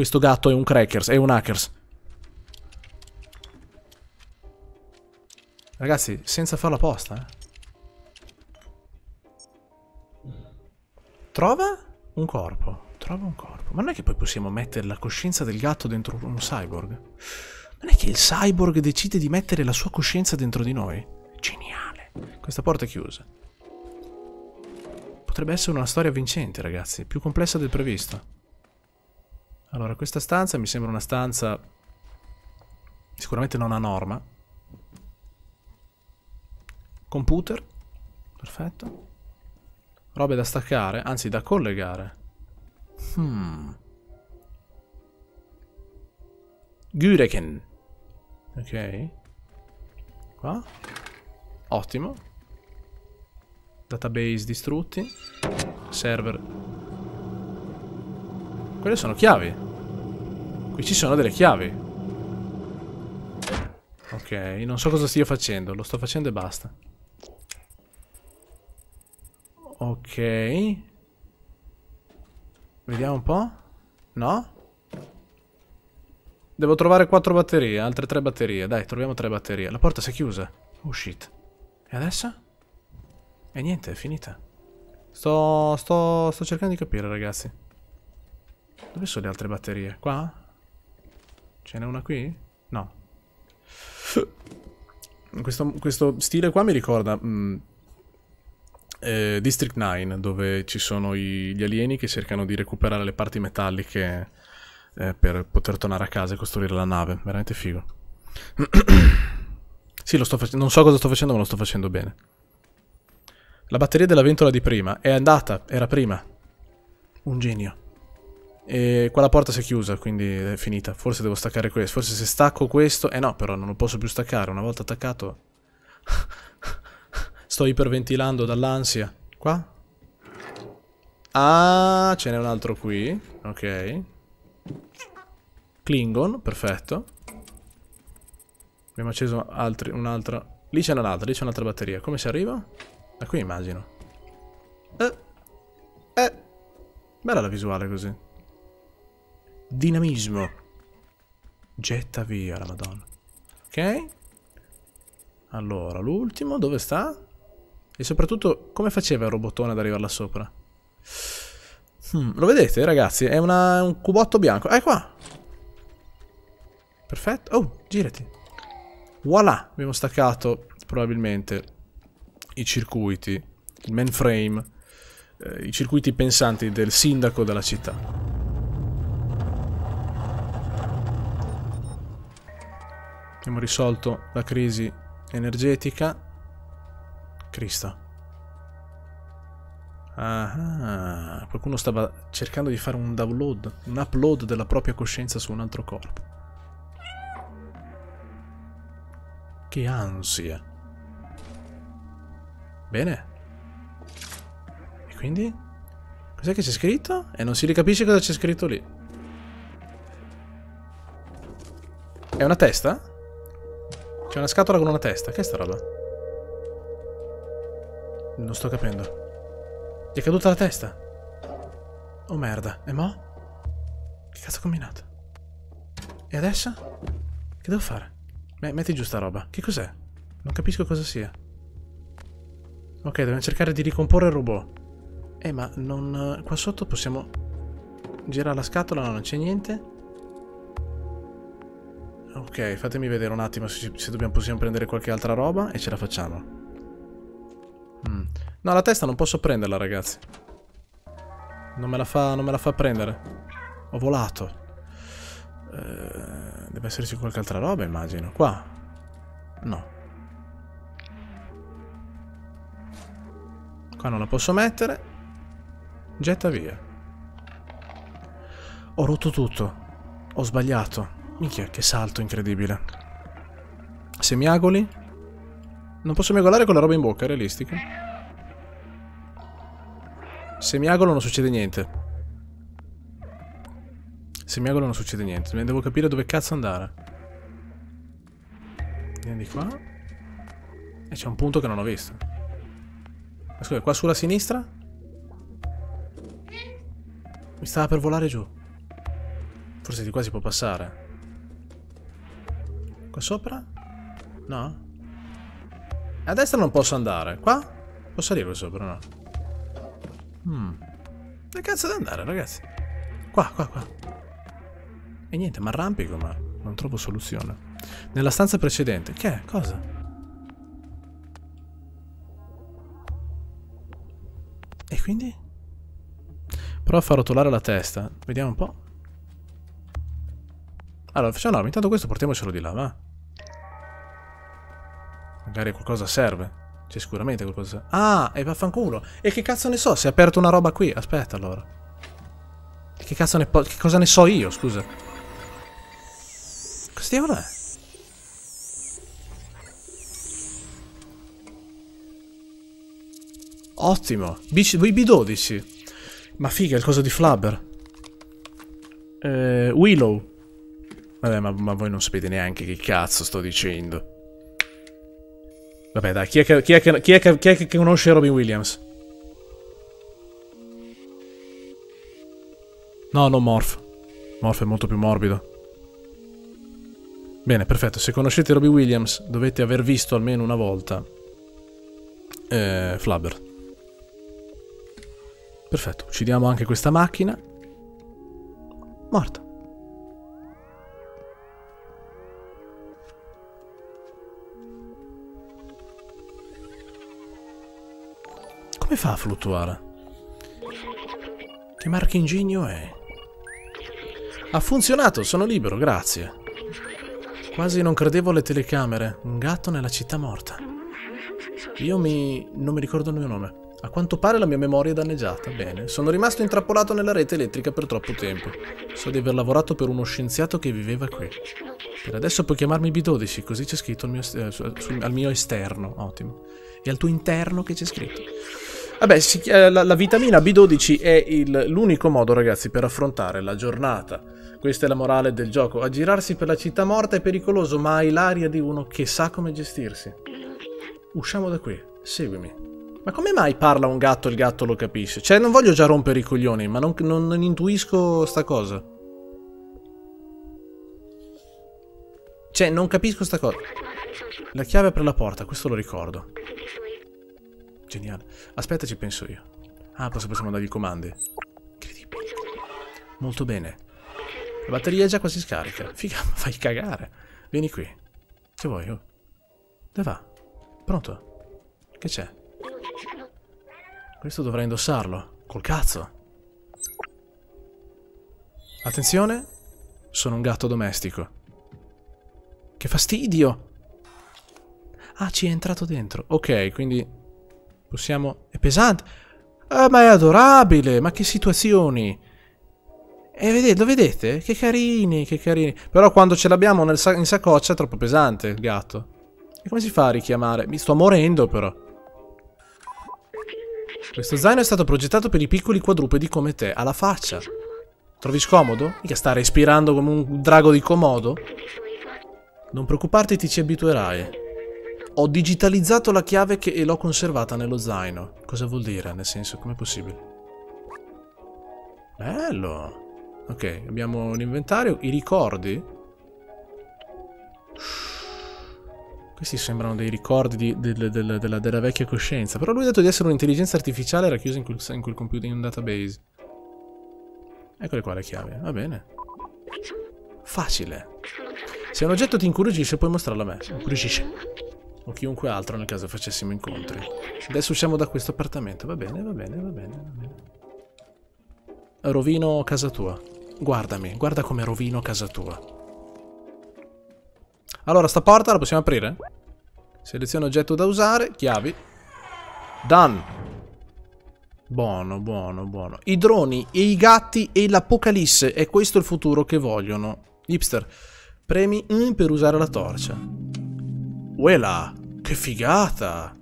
Questo gatto è un crackers, è un hackers. Ragazzi, senza farla apposta, eh. Trova un corpo. Trova un corpo. Ma non è che poi possiamo mettere la coscienza del gatto dentro un cyborg? Non è che il cyborg decide di mettere la sua coscienza dentro di noi? Geniale. Questa porta è chiusa. Potrebbe essere una storia vincente, ragazzi. Più complessa del previsto. Allora, questa stanza mi sembra una stanza... Sicuramente non a norma. Computer. Perfetto. Robe da staccare, anzi da collegare. Hmm. Gureken. Ok. Qua. Ottimo. Database distrutti. Server. Quelle sono chiavi. Qui ci sono delle chiavi. Ok, non so cosa stia facendo. Lo sto facendo e basta. Ok. Vediamo un po'. No? Devo trovare quattro batterie, altre tre batterie. Dai, troviamo tre batterie. La porta si è chiusa. Oh shit. E adesso? E niente, è finita. Sto, sto, sto cercando di capire, ragazzi. Dove sono le altre batterie? Qua? Ce n'è una qui? No. Questo, questo stile qua mi ricorda... Mm, eh, District 9, dove ci sono i, gli alieni che cercano di recuperare le parti metalliche eh, per poter tornare a casa e costruire la nave. Veramente figo. sì, lo sto facendo. Non so cosa sto facendo, ma lo sto facendo bene. La batteria della ventola di prima è andata, era prima. Un genio. E qua la porta si è chiusa, quindi è finita. Forse devo staccare questo. Forse se stacco questo... Eh no, però non lo posso più staccare. Una volta attaccato... Sto iperventilando dall'ansia. Qua? Ah, ce n'è un altro qui. Ok. Klingon, perfetto. Abbiamo acceso un'altra... Lì c'è un'altra, lì c'è un'altra batteria. Come si arriva? Da qui immagino. Eh. Eh. Bella la visuale così. Dinamismo. Getta via la madonna. Ok. Allora, l'ultimo, dove sta? E soprattutto, come faceva il robotone ad arrivare là sopra? Hmm, lo vedete, ragazzi? È una, un cubotto bianco. Ah, è qua. Perfetto. Oh, girati. Voilà. Abbiamo staccato, probabilmente, i circuiti. Il mainframe. Eh, I circuiti pensanti del sindaco della città. Abbiamo risolto la crisi energetica. Cristo. Ah, qualcuno stava cercando di fare un download, un upload della propria coscienza su un altro corpo. Che ansia. Bene. E quindi? Cos'è che c'è scritto? E non si ricapisce cosa c'è scritto lì. È una testa? C'è una scatola con una testa. Che è sta roba? Non sto capendo. Gli è caduta la testa? Oh merda. E mo? Che cazzo ho combinato? E adesso? Che devo fare? M metti giù sta roba. Che cos'è? Non capisco cosa sia. Ok, dobbiamo cercare di ricomporre il robot. Eh, ma non... Qua sotto possiamo... Girare la scatola? No, non c'è niente. Ok, fatemi vedere un attimo se, se dobbiamo, possiamo prendere qualche altra roba e ce la facciamo. Mm. No, la testa non posso prenderla, ragazzi. Non me la fa, me la fa prendere. Ho volato. Eh, deve esserci qualche altra roba, immagino. Qua? No. Qua non la posso mettere. Getta via. Ho rotto tutto. Ho sbagliato. Minchia, che salto incredibile. Se mi agoli... Non posso miagolare con la roba in bocca, è realistico. Se mi agolo non succede niente. Se mi agolo non succede niente. Devo capire dove cazzo andare. Andiamo di qua. E c'è un punto che non ho visto. Ma scusa, qua sulla sinistra? Mi stava per volare giù. Forse di qua si può passare. Qua sopra? No? A destra non posso andare. Qua? Posso qua sopra, no? Hmm. Che cazzo da andare, ragazzi? Qua, qua, qua. E niente, mi arrampico, ma non trovo soluzione. Nella stanza precedente. Che è? Cosa? E quindi? Prova a far rotolare la testa. Vediamo un po'. Allora, facciamo no, intanto questo portiamocelo di là, va? Magari qualcosa serve. C'è sicuramente qualcosa... Ah, e vaffanculo. E che cazzo ne so? Si è aperto una roba qui. Aspetta, allora. Che cazzo ne... Che cosa ne so io, scusa? Cosa diavolo è? Ottimo. B B12. Ma figa, il coso di Flubber. Eh, Willow. Vabbè, ma, ma, voi non sapete neanche che cazzo sto dicendo. Vabbè, dai, chi è che, chi è che, chi è che, conosce Robin Williams? No, non Morph. Morph è molto più morbido. Bene, perfetto. Se conoscete Robin Williams, dovete aver visto almeno una volta eh, Flubber. Perfetto, uccidiamo anche questa macchina. Morta. Come fa a fluttuare? Che marchingegno è? Ha funzionato, sono libero, grazie. Quasi non credevo alle telecamere. Un gatto nella città morta. Io mi... non mi ricordo il mio nome. A quanto pare la mia memoria è danneggiata. Bene, sono rimasto intrappolato nella rete elettrica per troppo tempo. So di aver lavorato per uno scienziato che viveva qui. Per adesso puoi chiamarmi B12, così c'è scritto mio, eh, sul, al mio esterno. Ottimo. E al tuo interno che c'è scritto. Vabbè, si, eh, la, la, vitamina B12 è l'unico modo, ragazzi, per affrontare la giornata. Questa è la morale del gioco. Aggirarsi per la città morta è pericoloso, ma hai l'aria di uno che sa come gestirsi. Usciamo da qui. Seguimi. Ma come mai parla un gatto e il gatto lo capisce? Cioè, non voglio già rompere i coglioni, ma non, non, non intuisco sta cosa. Cioè, non capisco sta cosa. La chiave per la porta, questo lo ricordo. Geniale. Aspetta, ci penso io. Ah, posso possiamo dargli i comandi. Incredibile. Molto bene. La batteria è già quasi scarica. Figa, fai cagare. Vieni qui. Che vuoi? Oh. Dove va? Pronto? Che c'è? Questo dovrà indossarlo. Col cazzo. Attenzione. Sono un gatto domestico. Che fastidio. Ah, ci è entrato dentro. Ok, quindi Possiamo... È pesante. Ah, ma è adorabile. Ma che situazioni. E vedete, lo vedete? Che carini, che carini. Però quando ce l'abbiamo in saccoccia è troppo pesante il gatto. E come si fa a richiamare? Mi sto morendo però. Questo zaino è stato progettato per i piccoli quadrupedi come te, alla faccia. Trovi scomodo? Mica sta respirando come un drago di comodo? Non preoccuparti, ti ci abituerai. Ho digitalizzato la chiave che, e l'ho conservata nello zaino. Cosa vuol dire? Nel senso, com'è possibile? Bello. Ok, abbiamo un inventario. I ricordi? Questi sembrano dei ricordi di, del, del, della, della, vecchia coscienza. Però lui ha detto di essere un'intelligenza artificiale racchiusa in quel, in quel computer, in un database. Eccole qua le chiavi. Va bene. Facile. Se un oggetto ti incuriosisce, puoi mostrarlo a me. Incuriosisce. O chiunque altro nel caso facessimo incontri. Adesso usciamo da questo appartamento. Va bene, va bene, va bene, va bene. Rovino casa tua. Guardami, guarda come rovino casa tua. Allora, sta porta la possiamo aprire? Seleziona oggetto da usare, chiavi. Done. Buono, buono, buono. I droni e i gatti e l'apocalisse. È questo il futuro che vogliono. Hipster, premi in per usare la torcia. Uela, che figata.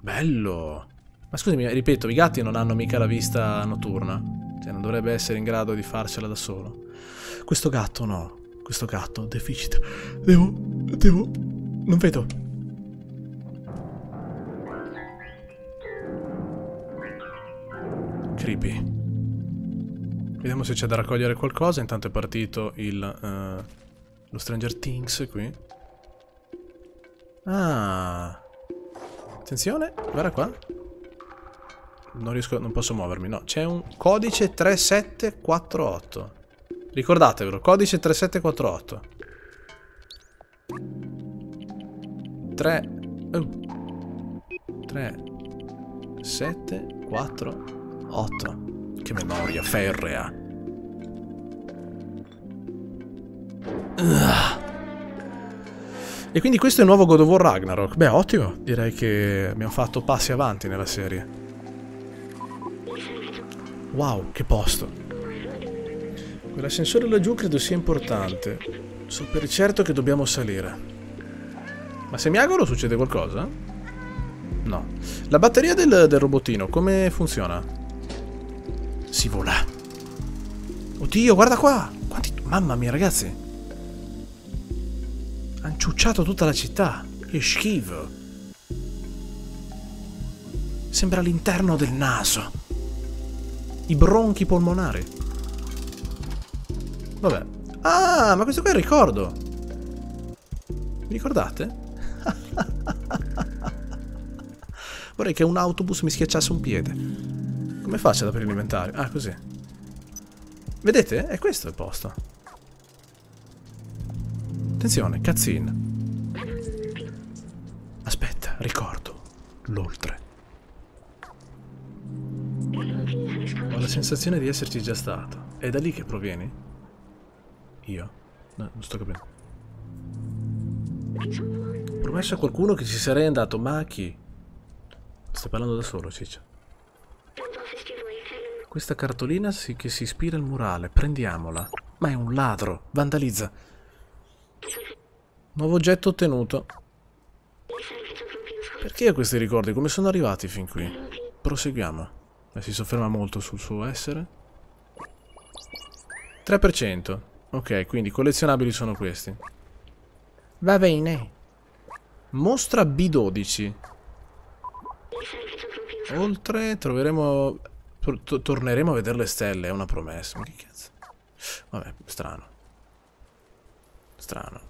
Bello. Ma scusami, ripeto, i gatti non hanno mica la vista notturna. Cioè, non dovrebbe essere in grado di farcela da solo. Questo gatto no. Questo gatto, deficit. Devo... Devo... Non vedo. Creepy. Vediamo se c'è da raccogliere qualcosa. Intanto è partito il... Uh, lo Stranger Things qui. Ah. Attenzione, guarda qua. Non riesco, non posso muovermi, no. C'è un codice 3748. Ricordatevelo, codice 3748. 3 uh, 3 7 4 8. Che memoria ferrea. Uh. E quindi questo è il nuovo God of War Ragnarok. Beh, ottimo. Direi che abbiamo fatto passi avanti nella serie. Wow, che posto. Quell'ascensore laggiù credo sia importante. So per certo che dobbiamo salire. Ma se mi auguro succede qualcosa? No. La batteria del, del robotino, come funziona? Si vola. Oddio, guarda qua! Quanti... Mamma mia, ragazzi! Han ciucciato tutta la città. Che schifo. Sembra l'interno del naso. I bronchi polmonari. Vabbè. Ah, ma questo qua è il ricordo. Vi ricordate? Vorrei che un autobus mi schiacciasse un piede. Come faccio ad aprire l'inventario? Ah, così. Vedete? È questo il posto. Attenzione, cutscene. Aspetta, ricordo. L'oltre. Ho la sensazione di esserci già stato. È da lì che provieni? Io? No, non sto capendo. Ho promesso a qualcuno che ci sarei andato, ma a chi? Stai parlando da solo, Ciccia. Questa cartolina sì che si ispira al murale, prendiamola. Ma è un ladro, vandalizza. Nuovo oggetto ottenuto. Perché ho questi ricordi? Come sono arrivati fin qui? Proseguiamo. E si sofferma molto sul suo essere. 3%. Ok, quindi collezionabili sono questi. Va bene. Mostra B12. Oltre troveremo... torneremo a vedere le stelle, è una promessa. Ma che cazzo? Vabbè, strano. Strano.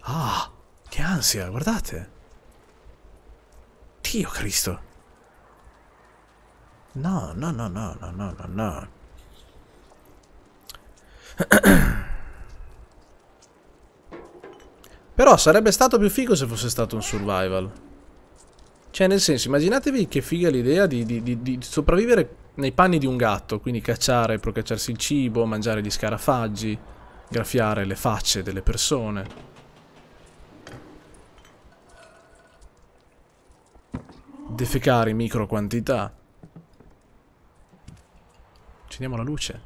Ah, che ansia, guardate. Dio Cristo. No, no, no, no, no, no, no, no. Però sarebbe stato più figo se fosse stato un survival. Cioè, nel senso, immaginatevi che figa l'idea di, di, di, di, sopravvivere nei panni di un gatto, quindi cacciare, procacciarsi il cibo, mangiare gli scarafaggi, graffiare le facce delle persone. Defecare in micro quantità. Accendiamo la luce.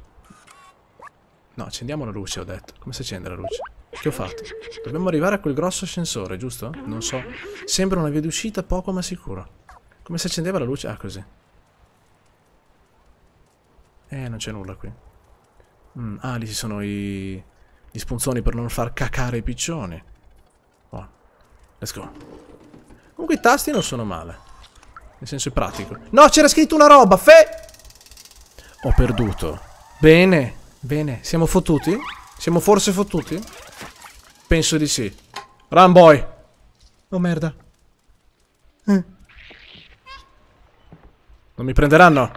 No, accendiamo la luce, ho detto. Come si accende la luce? Che ho fatto? Dobbiamo arrivare a quel grosso ascensore, giusto? Non so. Sembra una via d'uscita poco ma sicuro. Come si accendeva la luce? Ah, così. Eh, non c'è nulla qui. Mm, ah, lì ci sono i... Gli spunzoni per non far cacare i piccioni. Buono. Let's go. Comunque i tasti non sono male. Nel senso è pratico. No, c'era scritto una roba, fe... Ho perduto. Bene, bene. Siamo fottuti? Siamo forse fottuti? Penso di sì. Run, boy. Oh, merda. Eh. Non mi prenderanno?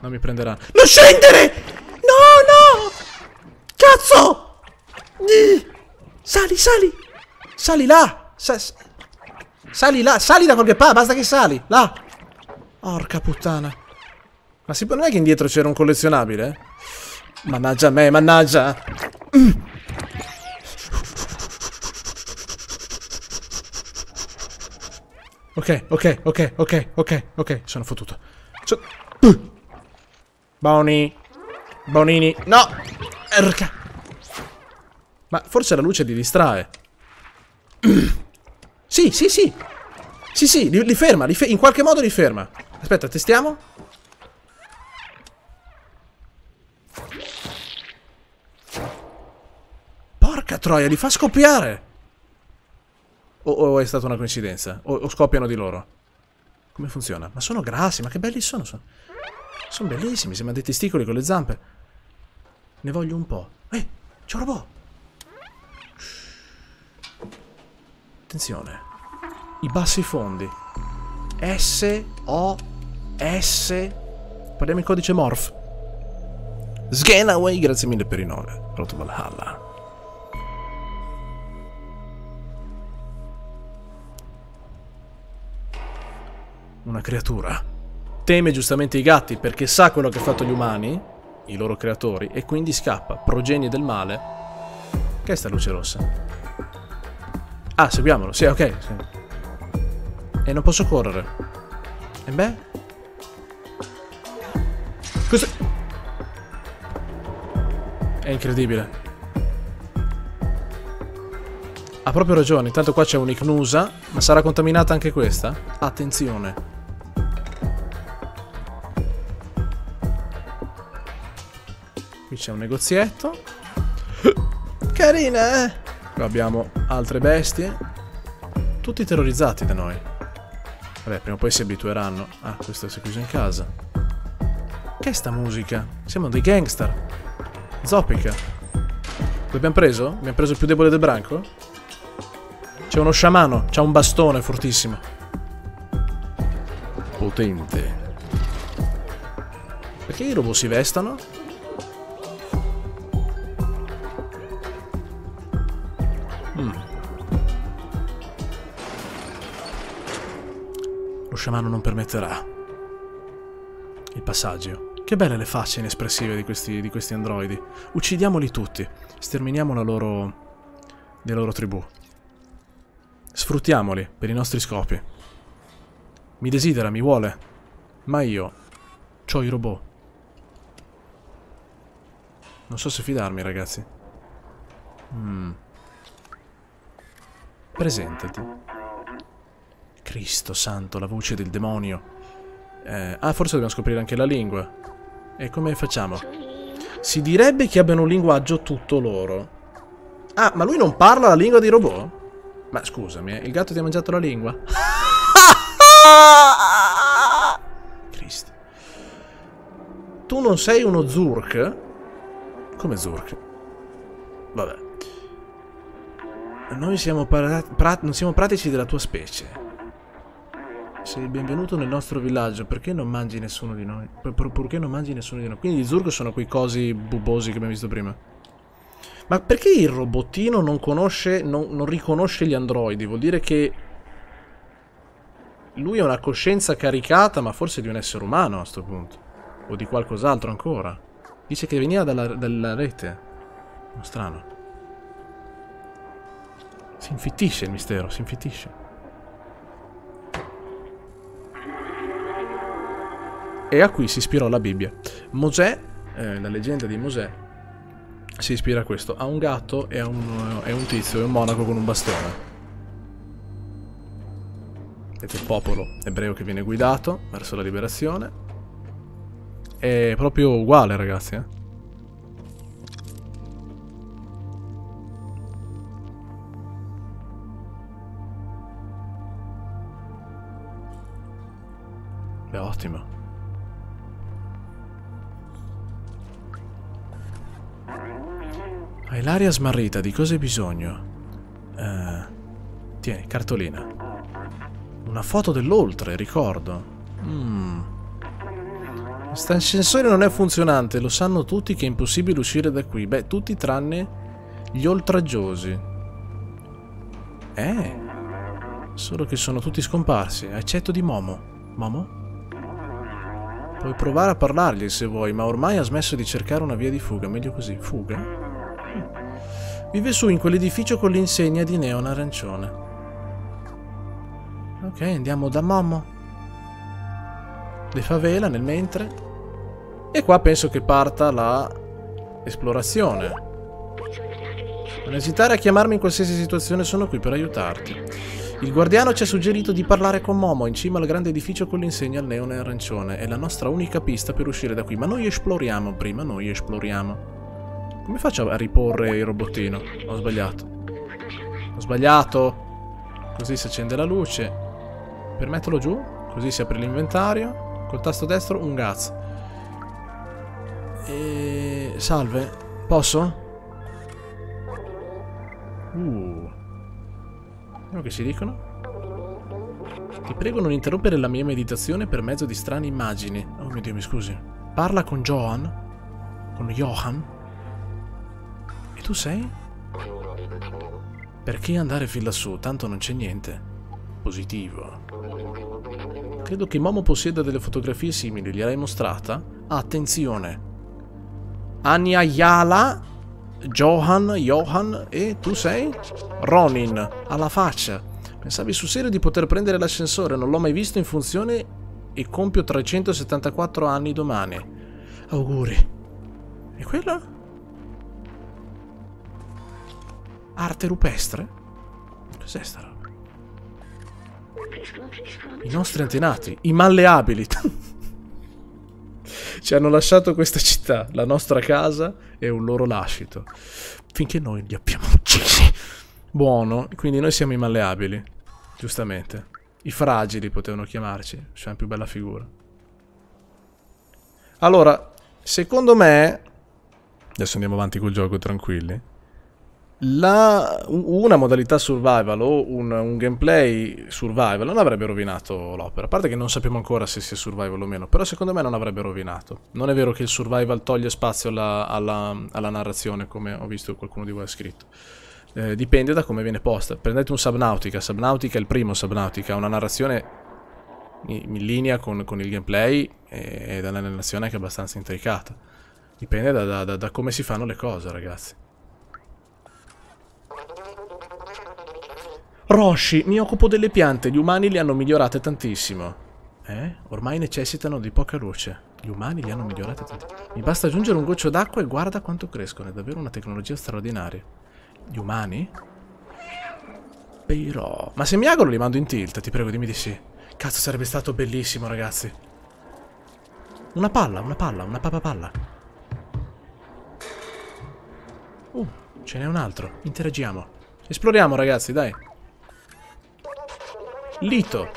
Non mi prenderanno. Non scendere! No, no! Cazzo! Sali, sali! Sali là! Sali là! Sali da qualche parte! Basta che sali! Là! Porca puttana! Ma si, non è che indietro c'era un collezionabile? Mannaggia me, mannaggia! Ok, ok, ok, ok, ok, ok, sono fottuto. So- Boni. Bonini. No! Erca. Ma forse la luce li distrae. sì, sì, sì. Sì, sì, li, li ferma, li fe- in qualche modo li ferma. Aspetta, testiamo. Porca troia, li fa scoppiare. O, o è stata una coincidenza? O, o scoppiano di loro? Come funziona? Ma sono grassi, ma che belli sono. Sono, sono bellissimi, sembrano dei testicoli con le zampe. Ne voglio un po'. Eh, c'è un robot. Attenzione. I bassi fondi. S, O, S. Parliamo in codice morph. Sganaway, grazie mille per i 9. Rotto Valhalla. Una creatura. Teme giustamente i gatti perché sa quello che ha fatto gli umani, i loro creatori, e quindi scappa. Progenie del male. Che è sta luce rossa? Ah, seguiamolo. Sì, ok. sì. E non posso correre. E beh? Cosa... È incredibile. Ha proprio ragione, intanto qua c'è un'icnusa, ma sarà contaminata anche questa? Attenzione. Qui c'è un negozietto. Carina, eh? Qua abbiamo altre bestie. Tutti terrorizzati da noi. Vabbè, prima o poi si abitueranno. Ah, questo si è chiuso in casa. Che è sta musica? Siamo dei gangster. Zoppica. L'abbiamo preso? Abbiamo preso il più debole del branco? C'è uno sciamano, c'ha un bastone fortissimo. Potente. Perché i robot si vestono? Sciamano non permetterà. Il passaggio. Che belle le facce inespressive di questi, di questi androidi. Uccidiamoli tutti. Sterminiamo la loro... le loro tribù. Sfruttiamoli per i nostri scopi. Mi desidera, mi vuole. Ma io... C'ho i robot. Non so se fidarmi, ragazzi. Mm. Presentati. Cristo santo, la voce del demonio. Eh, ah, forse dobbiamo scoprire anche la lingua. E come facciamo? Si direbbe che abbiano un linguaggio tutto loro. Ah, ma lui non parla la lingua dei robot? Ma scusami, eh, il gatto ti ha mangiato la lingua? Cristo. Tu non sei uno Zurk? Come Zurk? Vabbè. Noi siamo pra- non siamo pratici della tua specie. Sei il benvenuto nel nostro villaggio, perché non mangi nessuno di noi? Per- per- Perché non mangi nessuno di noi? Quindi gli Zurk sono quei cosi bubosi che abbiamo visto prima. Ma perché il robottino non conosce, non, non riconosce gli androidi? Vuol dire che lui ha una coscienza caricata, ma forse di un essere umano a sto punto. O di qualcos'altro ancora. Dice che veniva dalla, dalla rete. Strano. Si infittisce il mistero, si infittisce. e a cui si ispirò la Bibbia. Mosè, eh, la leggenda di Mosè, si ispira a questo, a un gatto e a un, e un tizio, e un monaco con un bastone. Vedete il popolo ebreo che viene guidato verso la liberazione. È proprio uguale ragazzi, eh? È ottimo. L'aria smarrita, di cosa hai bisogno? Eh, tieni, cartolina. Una foto dell'oltre, ricordo. Mm. Questo ascensore non è funzionante, lo sanno tutti che è impossibile uscire da qui. Beh, tutti tranne gli oltraggiosi. Eh, solo che sono tutti scomparsi, eccetto di Momo. Momo? Puoi provare a parlargli se vuoi, ma ormai ha smesso di cercare una via di fuga. Meglio così. Fuga? Vive su in quell'edificio con l'insegna di neon arancione. Ok, andiamo da Momo. Le favela nel mentre. E qua penso che parta la esplorazione. Non esitare a chiamarmi in qualsiasi situazione, sono qui per aiutarti. Il guardiano ci ha suggerito di parlare con Momo in cima al grande edificio con l'insegna al neone arancione. È la nostra unica pista per uscire da qui, ma noi esploriamo prima, noi esploriamo. Come faccio a riporre il robottino? Ho sbagliato. Ho sbagliato. Così si accende la luce. Per metterlo giù, così si apre l'inventario. Col tasto destro un gaz. E... Salve. Posso? Uh. Vediamo che si dicono. Ti prego non interrompere la mia meditazione per mezzo di strane immagini. Oh mio Dio, mi scusi. Parla con Johan. Con Johan. Tu sei? Perché andare fin lassù? Tanto non c'è niente. Positivo. Credo che Momo possieda delle fotografie simili. Gliel'hai mostrata? Attenzione. Anya Yala Johan, Johan e tu sei? Ronin, alla faccia. Pensavi sul serio di poter prendere l'ascensore, non l'ho mai visto in funzione e compio 374 anni domani. Auguri. E quello? Arte rupestre? Cos'è sta roba? I nostri antenati, i malleabili. Ci hanno lasciato questa città, la nostra casa e un loro lascito. Finché noi li abbiamo uccisi. Buono, quindi noi siamo i malleabili. Giustamente. I fragili potevano chiamarci. C'è una più bella figura. Allora, secondo me... Adesso andiamo avanti col gioco tranquilli la, una modalità survival o un, un, gameplay survival non avrebbe rovinato l'opera. A parte che non sappiamo ancora se sia survival o meno, però secondo me non avrebbe rovinato. Non è vero che il survival toglie spazio alla, alla, alla narrazione, come ho visto qualcuno di voi ha scritto. Eh, dipende da come viene posta. Prendete un Subnautica, Subnautica è il primo Subnautica, ha una narrazione in, in linea con, con, il gameplay e, da una narrazione che è abbastanza intricata. Dipende da, da, da come si fanno le cose, ragazzi. Roshi, mi occupo delle piante, gli umani le hanno migliorate tantissimo. Eh? Ormai necessitano di poca luce. Gli umani li hanno migliorate tantissimo. Mi basta aggiungere un goccio d'acqua e guarda quanto crescono. È davvero una tecnologia straordinaria. Gli umani? Però... Ma se mi auguro li mando in tilt, ti prego dimmi di sì. Cazzo, sarebbe stato bellissimo, ragazzi. Una palla, una palla, una papapalla. Uh, ce n'è un altro. Interagiamo. Esploriamo, ragazzi, dai. Lito.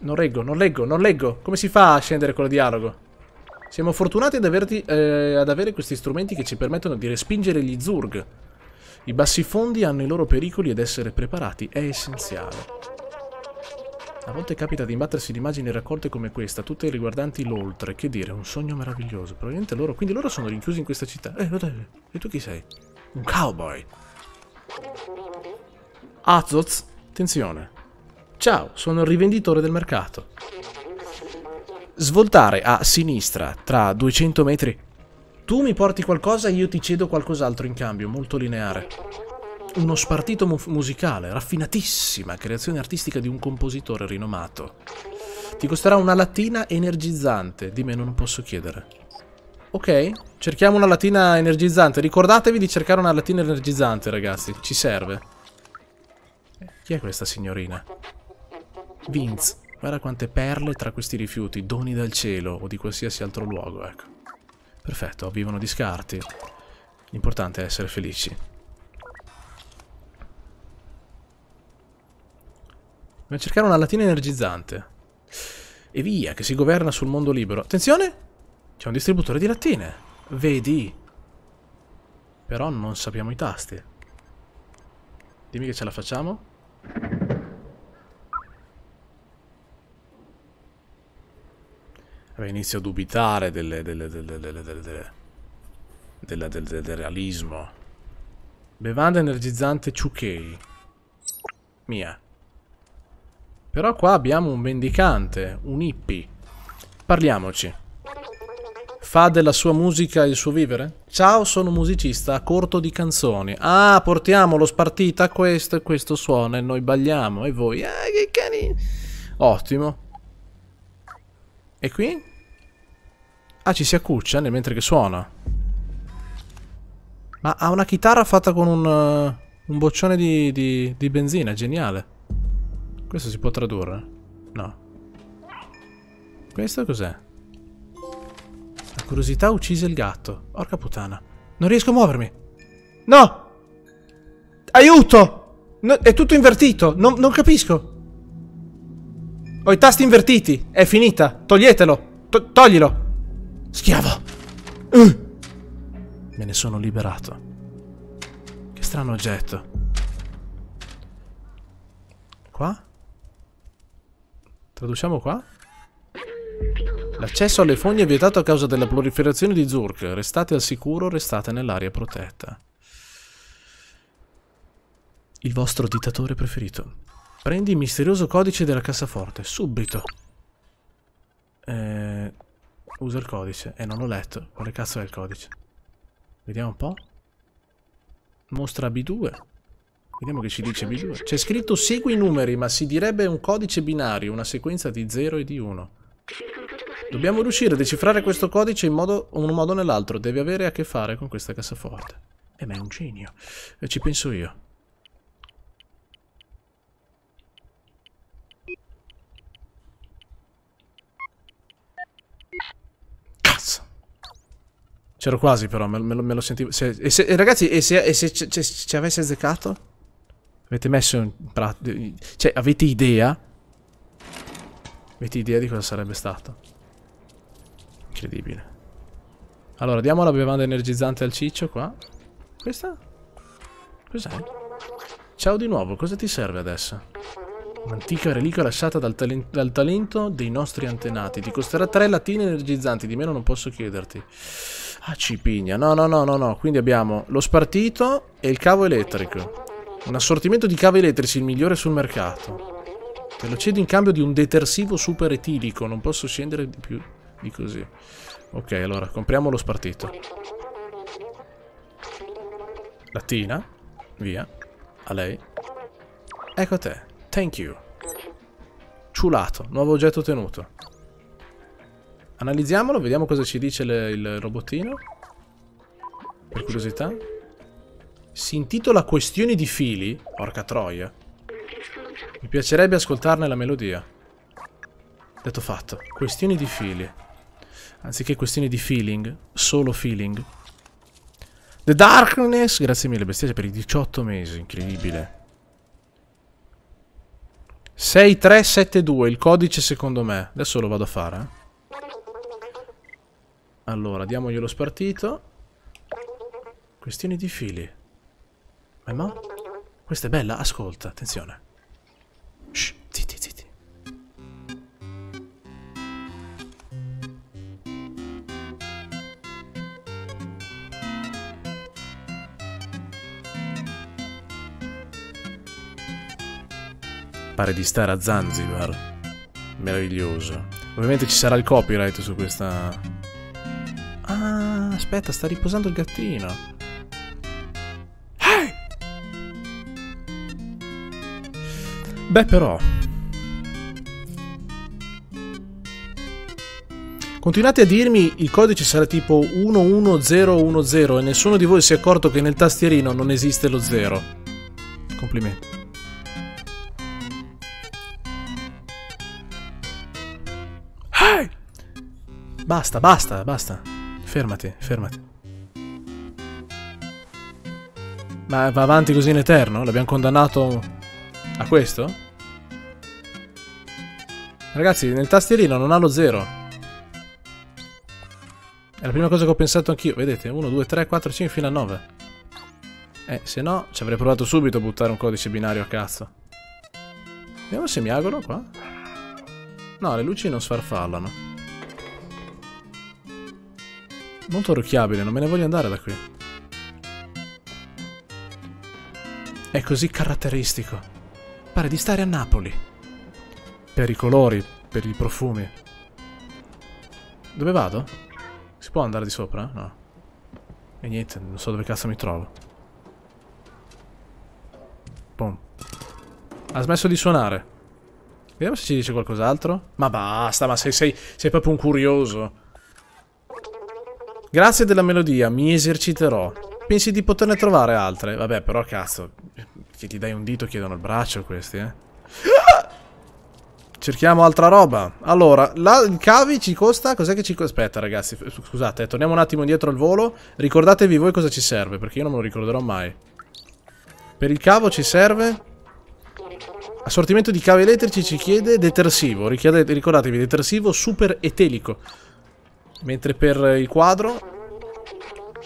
Non reggo, non leggo, non leggo. Come si fa a scendere il dialogo? Siamo fortunati ad, averti, eh, ad avere questi strumenti che ci permettono di respingere gli Zurg. I bassi fondi hanno i loro pericoli ed essere preparati è essenziale. A volte capita di imbattersi in immagini raccolte come questa, tutte riguardanti l'oltre. Che dire, un sogno meraviglioso. Probabilmente loro... Quindi loro sono rinchiusi in questa città. Eh, e tu chi sei? Un cowboy. Azoz Attenzione. Ciao, sono il rivenditore del mercato. Svoltare a sinistra tra 200 metri. Tu mi porti qualcosa e io ti cedo qualcos'altro in cambio, molto lineare. Uno spartito mu musicale, raffinatissima creazione artistica di un compositore rinomato. Ti costerà una lattina energizzante, di meno non posso chiedere. Ok, cerchiamo una lattina energizzante. Ricordatevi di cercare una lattina energizzante, ragazzi, ci serve. Chi è questa signorina? Vince. Guarda quante perle tra questi rifiuti, doni dal cielo o di qualsiasi altro luogo, ecco. Perfetto, vivono di scarti. L'importante è essere felici. Dobbiamo cercare una latina energizzante. E via, che si governa sul mondo libero. Attenzione! C'è un distributore di lattine. Vedi? Però non sappiamo i tasti. Dimmi che ce la facciamo. Vabbè, inizio a dubitare delle, delle, delle, delle, del, realismo. Bevanda energizzante Chukei. Mia. Però qua abbiamo un mendicante, un hippie. Parliamoci. Fa della sua musica il suo vivere? Ciao, sono musicista a corto di canzoni. Ah, portiamo lo spartita questo e questo suona e noi balliamo. E voi? Ah, che carino. Ottimo. E qui? Ah, ci si accuccia nel mentre che suona. Ma ha una chitarra fatta con un, eh, un boccione di, di, di benzina, geniale. Questo si può tradurre? No. Questo cos'è? Curiosità uccise il gatto. Porca puttana. Non riesco a muovermi. No! Aiuto! No, è tutto invertito. Non, non capisco. Ho i tasti invertiti. È finita. Toglietelo. To- toglilo. Schiavo. Uh. Me ne sono liberato. Che strano oggetto. Qua? Traduciamo qua? L'accesso alle fogne è vietato a causa della proliferazione di Zurk. Restate al sicuro, restate nell'area protetta. Il vostro dittatore preferito. Prendi il misterioso codice della cassaforte, subito. Eh, usa il codice. Eh, non l'ho letto. Quale cazzo è il codice? Vediamo un po'. Mostra B2. Vediamo che ci dice B2. C'è scritto segui i numeri, ma si direbbe un codice binario, una sequenza di 0 e di 1. Dobbiamo riuscire a decifrare questo codice in modo, un modo o nell'altro. Deve avere a che fare con questa cassaforte. Eh, ma è un genio. Eh, ci penso io. Cazzo. C'ero quasi però, me, me me lo sentivo. Se- e se- e ragazzi, e se, e se ci avesse azzeccato? Avete messo in pratica... Cioè, avete idea? Avete idea di cosa sarebbe stato? Incredibile. Allora, diamo la bevanda energizzante al ciccio qua. Questa? Cos'è? Ciao di nuovo, cosa ti serve adesso? Un'antica reliquia lasciata dal, talen- dal talento dei nostri antenati. Ti costerà tre lattine energizzanti, di meno non posso chiederti. Ah, cipigna. No, no, no, no, no. Quindi abbiamo lo spartito e il cavo elettrico. Un assortimento di cavi elettrici, il migliore sul mercato. Te lo cedo in cambio di un detersivo super etilico. Non posso scendere di più di così. Ok, allora, compriamo lo spartito. Lattina. Via. A lei. Ecco a te. Thank you. Ciulato. Nuovo oggetto ottenuto. Analizziamolo, vediamo cosa ci dice le- il robottino. Per curiosità. Si intitola Questioni di fili. Porca troia. Mi piacerebbe ascoltarne la melodia. Detto fatto. Questioni di fili. Anziché questioni di feeling, solo feeling. The Darkness, grazie mille bestiace per i 18 mesi, incredibile. 6372, il codice secondo me. Adesso lo vado a fare. eh. Allora, diamogli lo spartito. Questioni di fili. Ma mo? Questa è bella, ascolta, attenzione. Pare di stare a Zanzibar. Meraviglioso. Ovviamente ci sarà il copyright su questa... Ah, aspetta, sta riposando il gattino. Hey! Beh, però... Continuate a dirmi il codice sarà tipo 11010 e nessuno di voi si è accorto che nel tastierino non esiste lo 0. Complimenti. Basta, basta, basta. Fermati, fermati. Ma va avanti così in eterno? L'abbiamo condannato a questo? Ragazzi, nel tastierino non ha lo zero. È la prima cosa che ho pensato anch'io. Vedete? 1, 2, 3, 4, 5 fino a 9. Eh, se no, ci avrei provato subito a buttare un codice binario a cazzo. Vediamo se mi auguro qua. No, le luci non sfarfallano. Molto orecchiabile, non me ne voglio andare da qui. È così caratteristico. Pare di stare a Napoli. Per i colori, per i profumi. Dove vado? Si può andare di sopra? No. E niente, non so dove cazzo mi trovo. Boom. Ha smesso di suonare. Vediamo se ci dice qualcos'altro. Ma basta, ma sei, sei, sei proprio un curioso. Grazie della melodia, mi eserciterò. Pensi di poterne trovare altre? Vabbè, però cazzo. Che ti dai un dito chiedono il braccio questi, eh. Cerchiamo altra roba. Allora, la, il cavi ci costa... Cos'è che ci costa? Aspetta, ragazzi. Scusate, eh, torniamo un attimo indietro al volo. Ricordatevi voi cosa ci serve, perché io non me lo ricorderò mai. Per il cavo ci serve... Assortimento di cavi elettrici ci chiede detersivo. Richiede, ricordatevi, detersivo super etelico. Mentre per il quadro...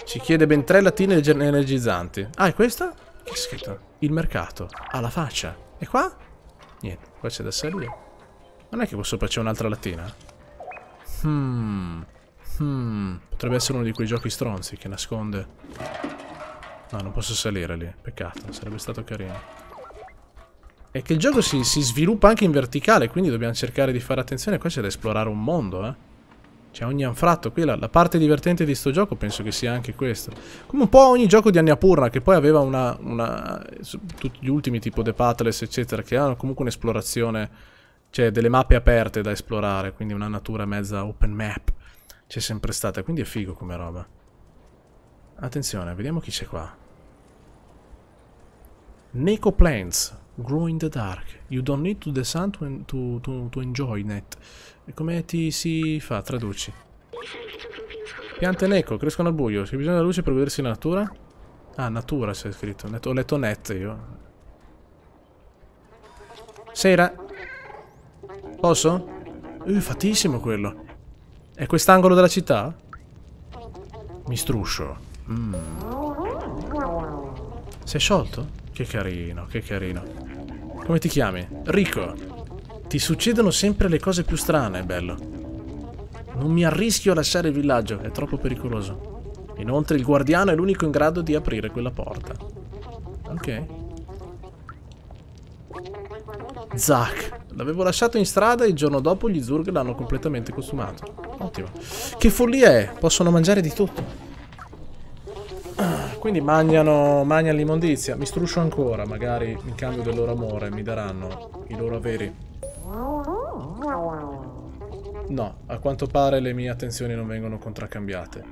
Ci chiede ben tre lattine energizzanti. Ah, e questa? Che scritto? Il mercato. Alla faccia. E qua? Niente, qua c'è da salire. Non è che qua sopra c'è un'altra lattina? Hmm. Hmm. Potrebbe essere uno di quei giochi stronzi che nasconde... No, non posso salire lì. Peccato, sarebbe stato carino. È che il gioco si, si sviluppa anche in verticale, quindi dobbiamo cercare di fare attenzione. Qua c'è da esplorare un mondo, eh. C'è ogni anfratto. Qui la, la, parte divertente di sto gioco penso che sia anche questo. Come un po' ogni gioco di Annapurna, che poi aveva una... una tutti gli ultimi tipo The Pathless, eccetera, che hanno comunque un'esplorazione c'è delle mappe aperte da esplorare, quindi una natura mezza open map. C'è sempre stata, quindi è figo come roba. Attenzione, vediamo chi c'è qua. Neko Plants, grow in the dark. You don't need to the sun to, to, to, to enjoy net. E come ti si fa? Traduci. Piante Neko, crescono al buio. C'è bisogno della luce per vedersi la natura? Ah, natura c'è scritto. Ho letto net io. Sera. Posso? Uh, fatissimo quello. È quest'angolo della città? Mi struscio. Mm. Sei sciolto? Che carino, che carino. Come ti chiami? Rico. Ti succedono sempre le cose più strane, bello. Non mi arrischio a lasciare il villaggio, è troppo pericoloso. Inoltre il guardiano è l'unico in grado di aprire quella porta. Ok. Zack. L'avevo lasciato in strada e il giorno dopo gli Zurg l'hanno completamente consumato. Ottimo. Che follia è? Possono mangiare di tutto. Ah, quindi mangiano, mangiano l'immondizia. Mi struscio ancora, magari in cambio del loro amore mi daranno i loro averi. No, a quanto pare le mie attenzioni non vengono contraccambiate.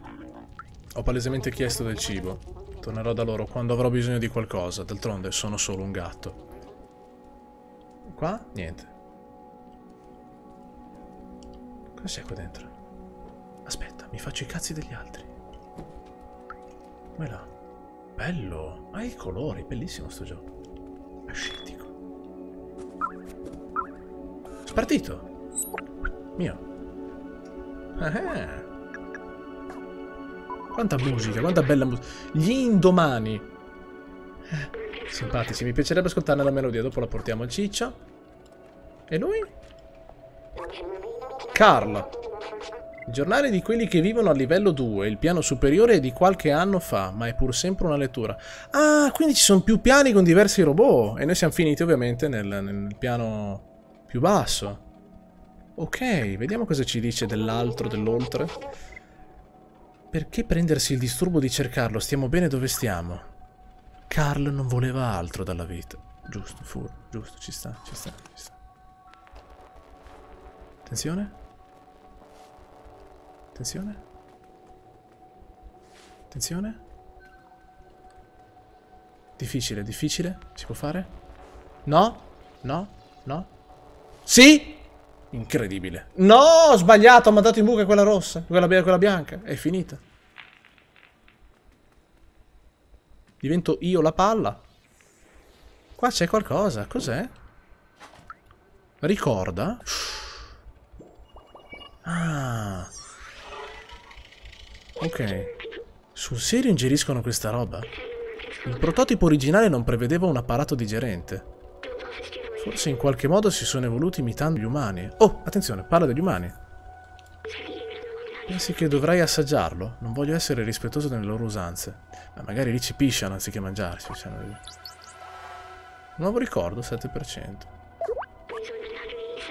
Ho palesemente chiesto del cibo. Tornerò da loro quando avrò bisogno di qualcosa. D'altronde sono solo un gatto. Qua? Niente. Cos'è qua dentro? Aspetta, mi faccio i cazzi degli altri. Come là? Bello! Ha i colori, bellissimo sto gioco. Ascetico. Spartito! Mio. Ah Quanta musica, quanta bella musica. Gli indomani. Eh, simpatici, mi piacerebbe ascoltarne la melodia, dopo la portiamo al ciccia. E lui? Carl. Giornale di quelli che vivono a livello 2, il piano superiore è di qualche anno fa, ma è pur sempre una lettura. Ah, quindi ci sono più piani con diversi robot, e noi siamo finiti ovviamente nel, nel piano più basso. Ok, vediamo cosa ci dice dell'altro, dell'oltre. Perché prendersi il disturbo di cercarlo? Stiamo bene dove stiamo. Carl non voleva altro dalla vita. Giusto, fur, giusto, ci sta, ci sta, ci sta. Attenzione. Attenzione. Attenzione. Difficile, difficile. Si può fare? No? No? No? Sì? Incredibile. No, ho sbagliato, ho mandato in buca quella rossa, quella, quella bianca. È finita. Divento io la palla. Qua c'è qualcosa. Cos'è? Ricorda? Ah. Ok. Sul serio ingeriscono questa roba? Il prototipo originale non prevedeva un apparato digerente. Forse in qualche modo si sono evoluti imitando gli umani. Oh, attenzione, parla degli umani. Pensi che dovrai assaggiarlo? Non voglio essere rispettoso delle loro usanze. Ma magari lì ci pisciano anziché mangiarsi. Cioè... Nuovo ricordo, 7%.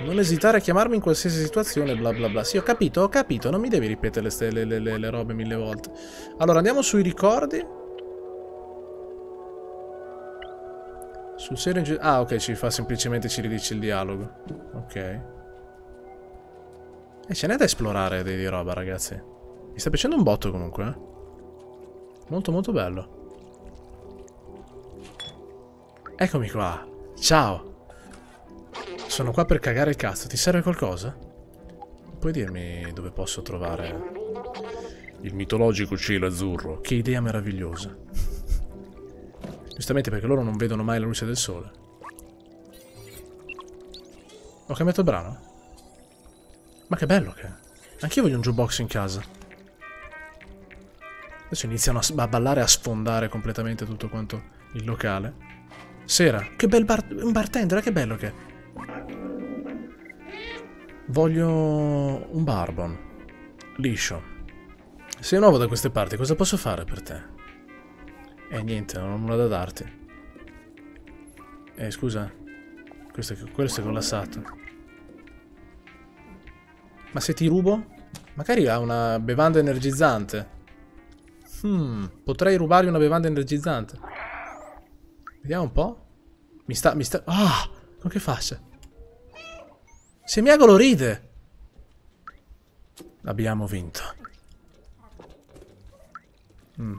Non esitare a chiamarmi in qualsiasi situazione, bla bla bla. Sì, ho capito, ho capito. Non mi devi ripetere le, le, le, le robe mille volte. Allora, andiamo sui ricordi. Sul serio... Ah, ok, ci fa semplicemente, ci ridice il dialogo. Ok. E ce n'è da esplorare di, di roba, ragazzi. Mi sta piacendo un botto, comunque, eh. Molto, molto bello. Eccomi qua. Ciao. Sono qua per cagare il cazzo. Ti serve qualcosa? Puoi dirmi dove posso trovare il mitologico cielo azzurro? Che idea meravigliosa. Giustamente perché loro non vedono mai la luce del sole. Ho cambiato brano? Ma che bello che è. Anch'io voglio un jukebox in casa. Adesso iniziano a ballare e a sfondare completamente tutto quanto il locale. Sera. Che bel bar... Un bartender, che bello che è. Voglio un barbon. Liscio. Sei nuovo da queste parti, cosa posso fare per te? Eh, niente, non ho nulla da darti. Eh, scusa. Questo è, questo è collassato. Ma se ti rubo? Magari ha una bevanda energizzante. Hmm, potrei rubargli una bevanda energizzante. Vediamo un po'. Mi sta, mi sta... Ah! Con che faccia? Semiagolo ride. Abbiamo vinto. Mm.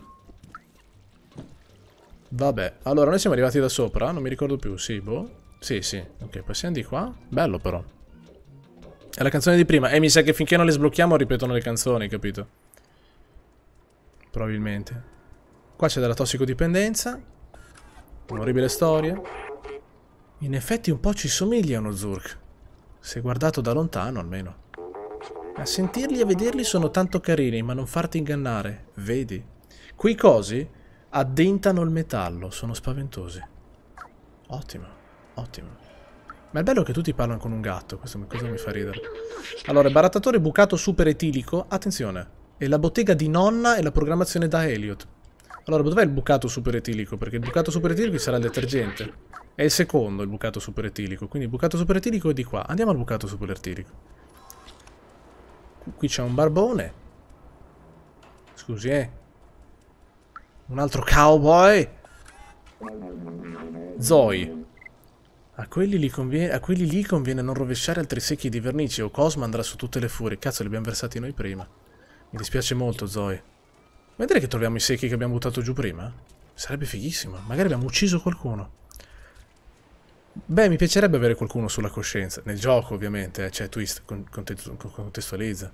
Vabbè, allora noi siamo arrivati da sopra, non mi ricordo più, sì, boh. Sì, sì, ok, passiamo di qua. Bello però. È la canzone di prima. E mi sa che finché non le sblocchiamo ripetono le canzoni, capito? Probabilmente. Qua c'è della tossicodipendenza. Un'orribile storia. In effetti un po' ci somiglia uno Zurk. Se guardato da lontano, almeno. A sentirli e a vederli sono tanto carini, ma non farti ingannare. Vedi? Quei cosi addentano il metallo, sono spaventosi. Ottimo, ottimo. Ma è bello che tutti parlano con un gatto, questo cosa mi fa ridere. Allora, barattatore bucato super etilico, attenzione, è la bottega di nonna e la programmazione da Elliot. Allora, dov'è il bucato super etilico? Perché il bucato super etilico sarà il detergente. È il secondo il bucato superetilico, quindi il bucato superetilico è di qua. Andiamo al bucato superetilico. Qui c'è un barbone. Scusi, eh. Un altro cowboy. Zoe. A quelli, conviene, lì conviene non rovesciare altri secchi di vernice o Cosmo andrà su tutte le furie. Cazzo, li abbiamo versati noi prima. Mi dispiace molto, Zoe. Vedere che troviamo i secchi che abbiamo buttato giù prima? Sarebbe fighissimo. Magari abbiamo ucciso qualcuno. Beh, mi piacerebbe avere qualcuno sulla coscienza. Nel gioco, ovviamente, eh, cioè twist, con, contestualizza.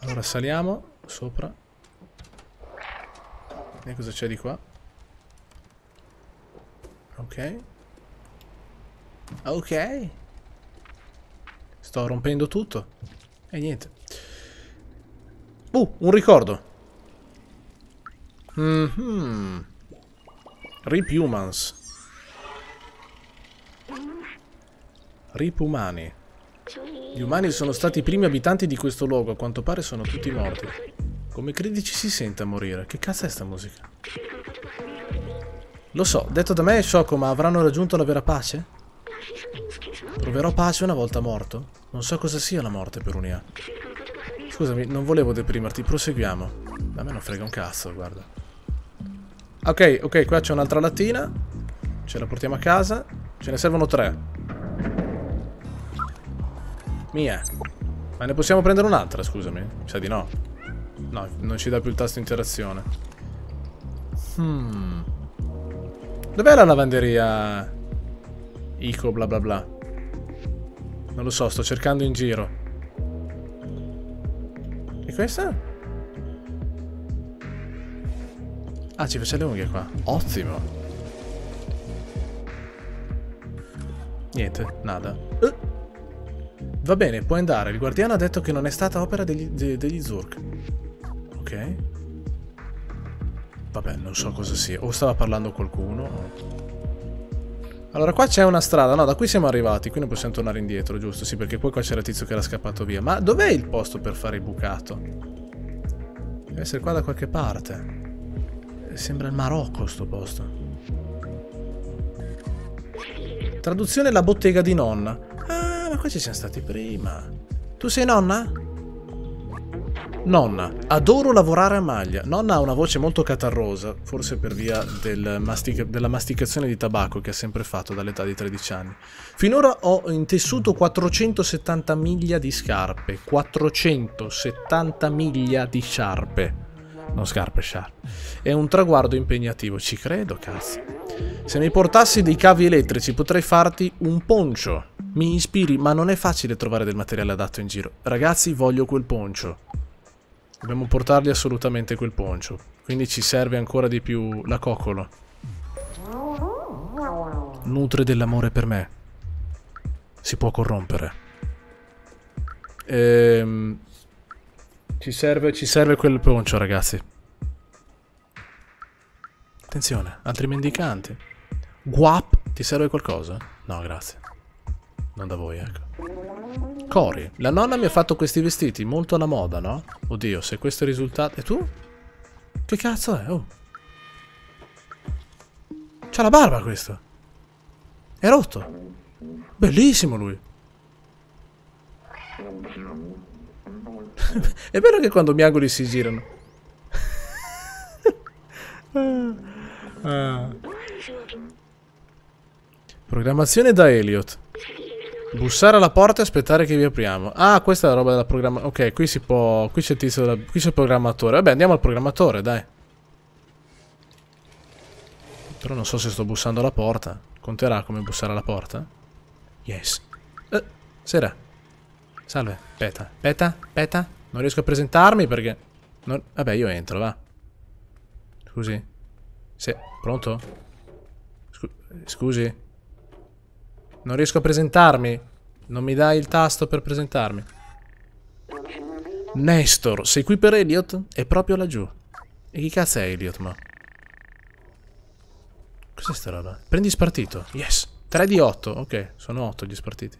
Allora saliamo sopra. E cosa c'è di qua? Ok. Ok. Sto rompendo tutto. E niente. Uh, un ricordo. Mm -hmm. Rip Humans. Rip umani. Gli umani sono stati i primi abitanti di questo luogo, a quanto pare sono tutti morti. Come credi ci si sente a morire? Che cazzo è sta musica? Lo so, detto da me è sciocco, ma avranno raggiunto la vera pace? Troverò pace una volta morto? Non so cosa sia la morte per Unia. Scusami, non volevo deprimerti, proseguiamo. A me non frega un cazzo, guarda. Ok, ok, qua c'è un'altra lattina. Ce la portiamo a casa. Ce ne servono tre. Mia. Ma ne possiamo prendere un'altra, scusami? Mi sa di no. No, non ci dà più il tasto interazione. Hmm. Dov'è la lavanderia? Ico bla bla bla. Non lo so, sto cercando in giro. E questa? Ah, ci faccia le unghie qua. Ottimo. Niente, nada. Uh. Va bene, puoi andare. Il guardiano ha detto che non è stata opera degli, de- degli Zurk. Ok. Vabbè, non so cosa sia. O stava parlando qualcuno. Allora, qua c'è una strada. No, da qui siamo arrivati. Quindi possiamo tornare indietro, giusto? Sì, perché poi qua c'era il tizio che era scappato via. Ma dov'è il posto per fare il bucato? Deve essere qua da qualche parte. Sembra il Marocco sto posto. Traduzione la bottega di nonna. Ah, ma qua ci siamo stati prima. Tu sei nonna? Nonna, adoro lavorare a maglia. Nonna ha una voce molto catarrosa, forse per via del mastica della masticazione di tabacco che ha sempre fatto dall'età di 13 anni. Finora ho intessuto 470 miglia di scarpe. 470 miglia di sciarpe. Non scarpe, sciarpe. È un traguardo impegnativo, ci credo, cazzo. Se mi portassi dei cavi elettrici potrei farti un poncio. Mi ispiri, ma non è facile trovare del materiale adatto in giro. Ragazzi, voglio quel poncio. Dobbiamo portargli assolutamente quel poncio. Quindi ci serve ancora di più la coccolo. Nutre dell'amore per me. Si può corrompere. Ehm... Ci serve, ci serve quel poncio, ragazzi. Attenzione, altri mendicanti. Guap, ti serve qualcosa? No, grazie. Non da voi, ecco. Cori, la nonna mi ha fatto questi vestiti, molto alla moda, no? Oddio, se questo è il risultato... E tu? Che cazzo è? Oh. C'ha la barba questo. È rotto. Bellissimo lui. è vero che quando miagoli si girano. ah. Programmazione da Elliot. Bussare alla porta e aspettare che vi apriamo. Ah, questa è la roba della programmazione. Ok, qui si può... Qui c'è il tizio della... Qui c'è il programmatore. Vabbè, andiamo al programmatore, dai. Però non so se sto bussando alla porta. Conterà come bussare alla porta? Yes. Eh, sera. Salve. Peta. Peta? Peta? Non riesco a presentarmi perché... Non... Vabbè, io entro, va. Scusi. Sì. Pronto? Scu scusi. Non riesco a presentarmi. Non mi dai il tasto per presentarmi. Nestor, sei qui per Elliot? È proprio laggiù. E chi cazzo è Elliot, ma? Cos'è sta roba? Prendi spartito. Yes. 3 di 8. Ok, sono 8 gli spartiti.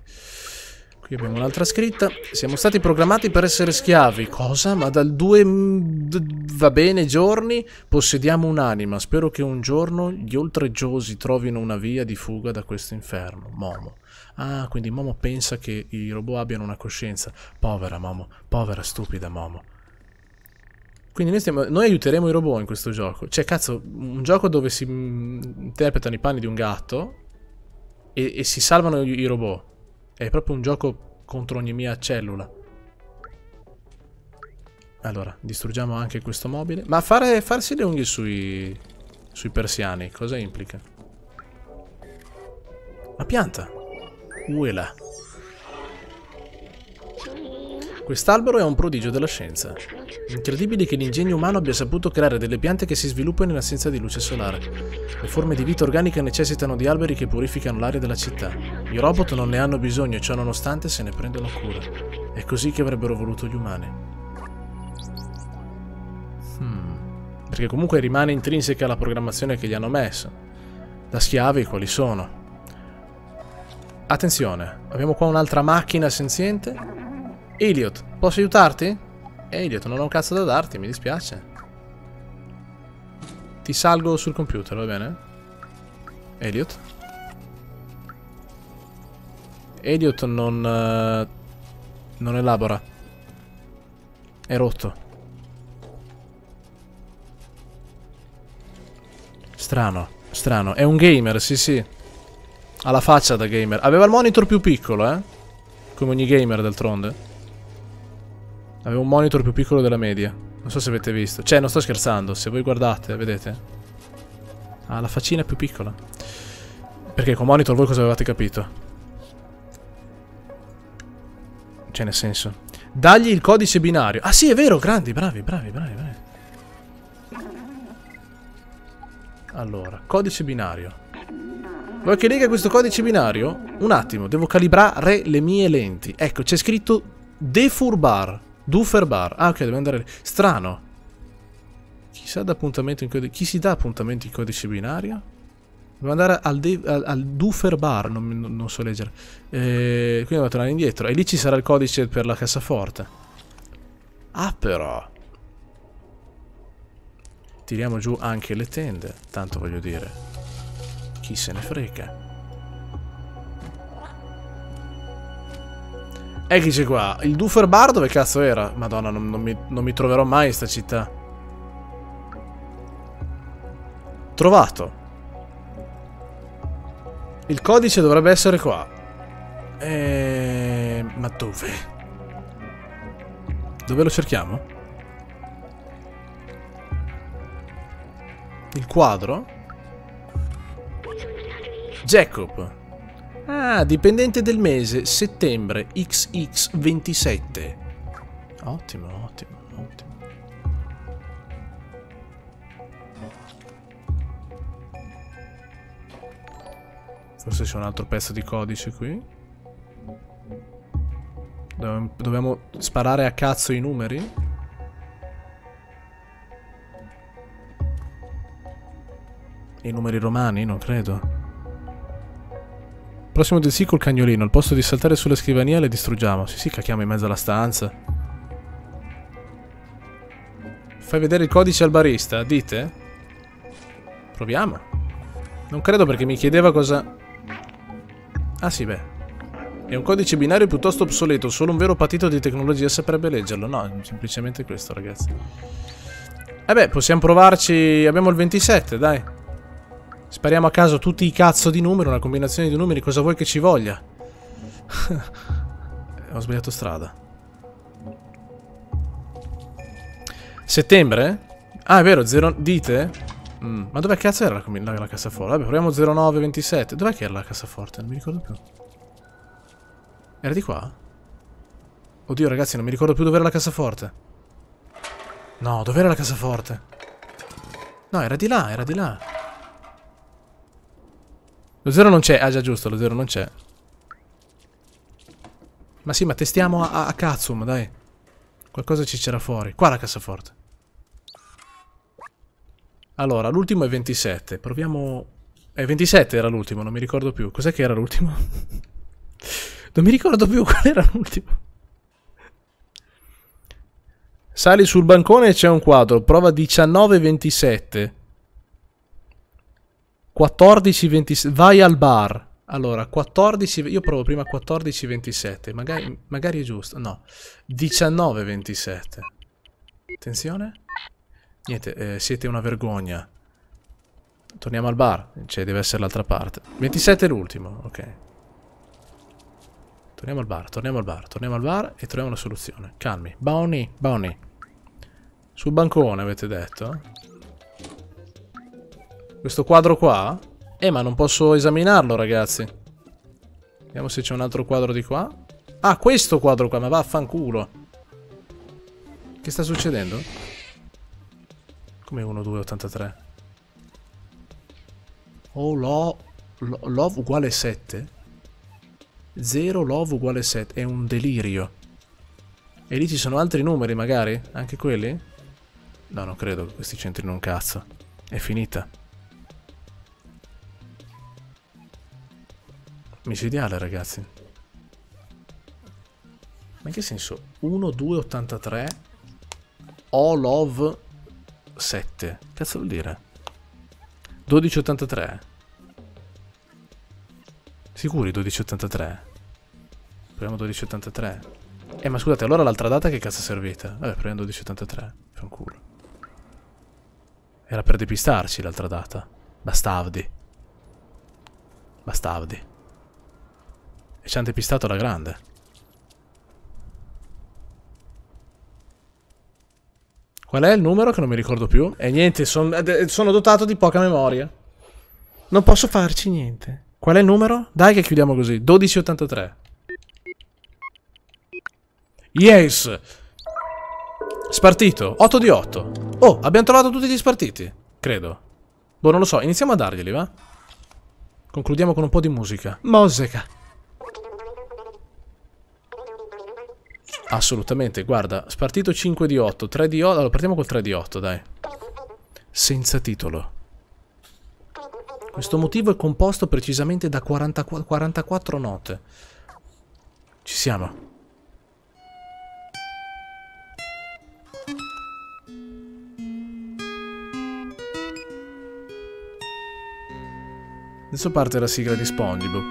Qui abbiamo un'altra scritta. Siamo stati programmati per essere schiavi. Cosa? Ma dal 2... va bene giorni possediamo un'anima. Spero che un giorno gli oltreggiosi trovino una via di fuga da questo inferno. Momo. Ah, quindi Momo pensa che i robot abbiano una coscienza. Povera Momo. Povera stupida Momo. Quindi noi, stiamo, noi, aiuteremo i robot in questo gioco. Cioè, cazzo, un gioco dove si interpretano i panni di un gatto e, e si salvano i robot. È proprio un gioco contro ogni mia cellula. Allora, distruggiamo anche questo mobile. Ma fare, farsi le unghie sui, sui persiani, cosa implica? La pianta. Uela. Quest'albero è un prodigio della scienza. Incredibile che l'ingegno umano abbia saputo creare delle piante che si sviluppano in assenza di luce solare. Le forme di vita organica necessitano di alberi che purificano l'aria della città. I robot non ne hanno bisogno ciò nonostante se ne prendono cura. È così che avrebbero voluto gli umani. Hmm. Perché comunque rimane intrinseca la programmazione che gli hanno messo. Da schiavi quali sono? Attenzione, abbiamo qua un'altra macchina senziente Elliot, posso aiutarti? Elliot, non ho un cazzo da darti, mi dispiace. Ti salgo sul computer, va bene? Elliot? Elliot non... Uh, non elabora. È rotto. Strano, strano. È un gamer, sì sì. Ha la faccia da gamer. Aveva il monitor più piccolo, eh? Come ogni gamer, d'altronde. Avevo un monitor più piccolo della media. Non so se avete visto. Cioè, non sto scherzando. Se voi guardate, vedete. Ha la faccina più piccola. Perché con monitor voi cosa avevate capito? Cioè, nel senso. Dagli il codice binario. Ah sì, è vero, grandi, bravi, bravi, bravi, bravi. Allora, codice binario. Vuoi che lega questo codice binario? Un attimo, devo calibrare le mie lenti. Ecco, c'è scritto defurbar. Duferbar. Ah, ok, devo andare... Strano. Chi, sa d'appuntamento in codice... Chi si dà appuntamento in codice binario? Devo andare al, de... al, al Duferbar, non, non, so leggere. Eh, quindi devo tornare indietro. E lì ci sarà il codice per la cassaforte. Ah, però. Tiriamo giù anche le tende. Tanto voglio dire. Chi se ne frega. Eccoci qua. Il Duffer Bar dove cazzo era? Madonna, non, non, mi, non mi troverò mai in sta città. Trovato. Il codice dovrebbe essere qua. Ehm... Ma dove? Dove lo cerchiamo? Il quadro? Jacob. Ah, dipendente del mese, settembre, XX27. Ottimo, ottimo, ottimo. Forse c'è un altro pezzo di codice qui. Dobbiamo sparare a cazzo i numeri? I numeri romani? Non credo. Prossimo DLC col cagnolino. Al posto di saltare sulla scrivania le distruggiamo. Sì, sì, cacchiamo in mezzo alla stanza. Fai vedere il codice al barista, dite? Proviamo. Non credo perché mi chiedeva cosa... Ah sì, beh. È un codice binario piuttosto obsoleto. Solo un vero patito di tecnologia saprebbe leggerlo. No, semplicemente questo, ragazzi. Eh beh, possiamo provarci... Abbiamo il 27, dai. Spariamo a caso tutti i cazzo di numeri, una combinazione di numeri, cosa vuoi che ci voglia? Ho sbagliato strada. Settembre? Ah, è vero, zero... Dite? Mm. Ma dov'è cazzo era la, la, la cassaforte? Vabbè, proviamo 0927. Dov'è che era la cassaforte? Non mi ricordo più. Era di qua? Oddio, ragazzi, non mi ricordo più dov'era la cassaforte. No, dov'era la cassaforte? No, era di là, era di là. Lo 0 non c'è. Ah già giusto, lo 0 non c'è. Ma sì, ma testiamo a, a Katsum, dai. Qualcosa ci c'era fuori. Qua la cassaforte. Allora, l'ultimo è 27. Proviamo... Eh, 27 era l'ultimo, non mi ricordo più. Cos'è che era l'ultimo? non mi ricordo più qual era l'ultimo. Sali sul bancone e c'è un quadro. Prova 19-27. 14-27. Vai al bar. Allora, 14... Io provo prima 14-27. Magari, magari è giusto. No. 19-27. Attenzione. Niente, eh, siete una vergogna. Torniamo al bar. Cioè, deve essere l'altra parte. 27 è l'ultimo. Ok. Torniamo al bar, torniamo al bar, torniamo al bar e troviamo una soluzione. Calmi. Bonnie, Bonnie. Sul bancone avete detto? Questo quadro qua? Eh, ma non posso esaminarlo, ragazzi. Vediamo se c'è un altro quadro di qua. Ah, questo quadro qua, ma vaffanculo. Che sta succedendo? Come 1, 2, 83? Oh, lo, lo, love uguale 7? 0, love uguale 7. È un delirio. E lì ci sono altri numeri, magari? Anche quelli? No, non credo che questi c'entrino un cazzo. È finita. Micidiale, ragazzi. Ma in che senso? 1, 2, 83 All of 7. Cazzo vuol dire? 1283. Sicuri 1283? Proviamo 1283. Eh ma scusate, allora l'altra data che cazzo è servita? Vabbè, proviamo 1283. Fa. Era per depistarci l'altra data. Bastavdi. Bastavdi. E ci hanno depistato alla grande. Qual è il numero che non mi ricordo più? E niente, son, sono dotato di poca memoria. Non posso farci niente. Qual è il numero? Dai che chiudiamo così. 1283. Yes! Spartito. 8 di 8. Oh, abbiamo trovato tutti gli spartiti. Credo. Boh, non lo so. Iniziamo a darglieli, va? Concludiamo con un po' di musica. Musica. Assolutamente, guarda, spartito 5 di 8, 3 di 8, allora partiamo col 3 di 8, dai. Senza titolo. Questo motivo è composto precisamente da 40, 44 note. Ci siamo. Adesso parte la sigla di SpongeBob.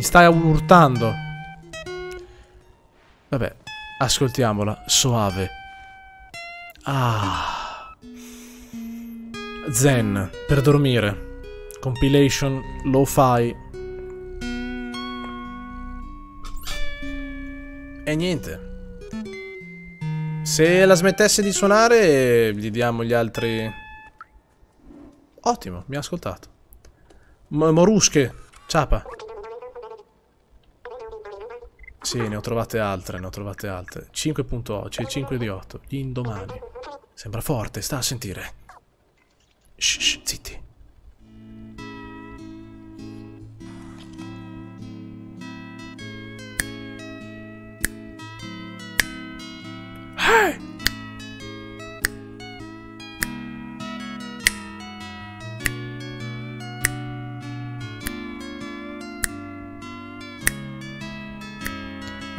Mi stai urtando. Vabbè, ascoltiamola. Soave. Ah. Zen, per dormire. Compilation, lo-fi. E niente. Se la smettesse di suonare, gli diamo gli altri... Ottimo, mi ha ascoltato. M morusche, ciapa. Sì, ne ho trovate altre, ne ho trovate altre. 5.8, 5 di 8. Gli indomani. Sembra forte, sta a sentire. Shh, shh zitti. Hey!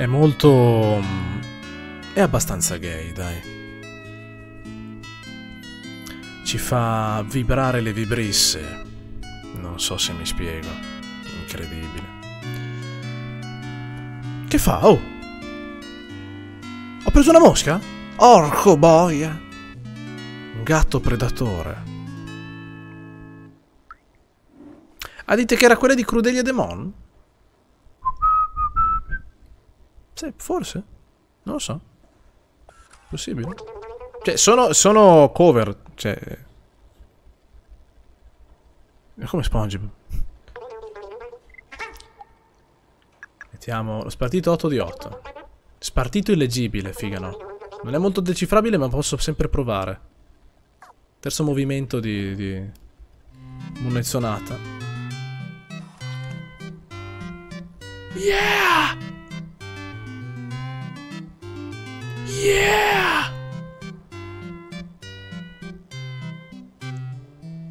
È molto... è abbastanza gay, dai. Ci fa vibrare le vibrisse. Non so se mi spiego. Incredibile. Che fa? Oh! Ho preso una mosca? Orco boia! Un gatto predatore. Ah, dite che era quella di Crudelia Demon? Sì, forse. Non lo so. Possibile. Cioè, sono, sono cover. Cioè... È come SpongeBob. Mettiamo lo spartito 8 di 8. Spartito illeggibile, figa no. Non è molto decifrabile, ma posso sempre provare. Terzo movimento di... di... Munezzonata. Yeah! Yeah!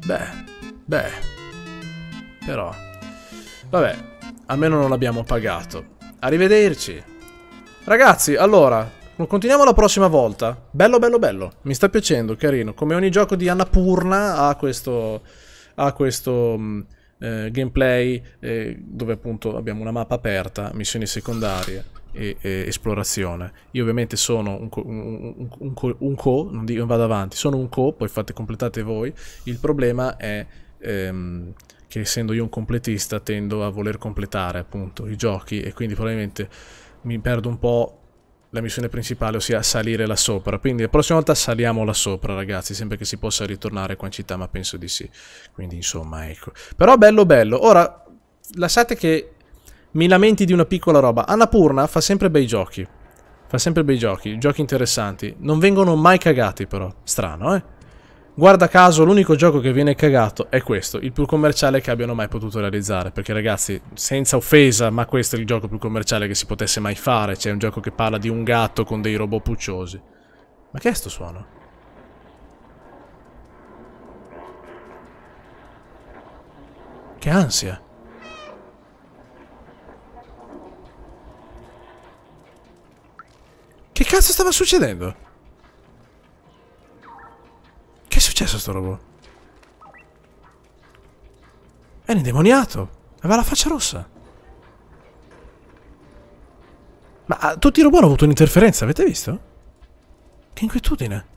Beh, beh. Però. Vabbè, almeno non l'abbiamo pagato. Arrivederci. Ragazzi, allora, continuiamo la prossima volta. Bello, bello, bello. Mi sta piacendo, carino. Come ogni gioco di Annapurna ha questo... ha questo... Mh, eh, gameplay eh, dove appunto abbiamo una mappa aperta, missioni secondarie e, e esplorazione. Io ovviamente sono un co, un, un, un, co non, dico, vado avanti, sono un co, poi fate completate voi. Il problema è ehm, che essendo io un completista tendo a voler completare appunto i giochi e quindi probabilmente mi perdo un po' la missione principale, ossia salire là sopra. Quindi la prossima volta saliamo là sopra, ragazzi, sempre che si possa ritornare qua in città, ma penso di sì. Quindi insomma, ecco. Però bello bello. Ora, lasciate che mi lamenti di una piccola roba. Annapurna fa sempre bei giochi. Fa sempre bei giochi, giochi interessanti. Non vengono mai cagati però. Strano, eh? Guarda caso, l'unico gioco che viene cagato è questo, il più commerciale che abbiano mai potuto realizzare. Perché ragazzi, senza offesa, ma questo è il gioco più commerciale che si potesse mai fare. C'è un gioco che parla di un gatto con dei robot pucciosi. Ma che è sto suono? Che ansia. Che cazzo stava succedendo? Che è successo a sto robot? Un indemoniato. Aveva la faccia rossa. Ma ah, tutti i robot hanno avuto un'interferenza, avete visto? Che inquietudine.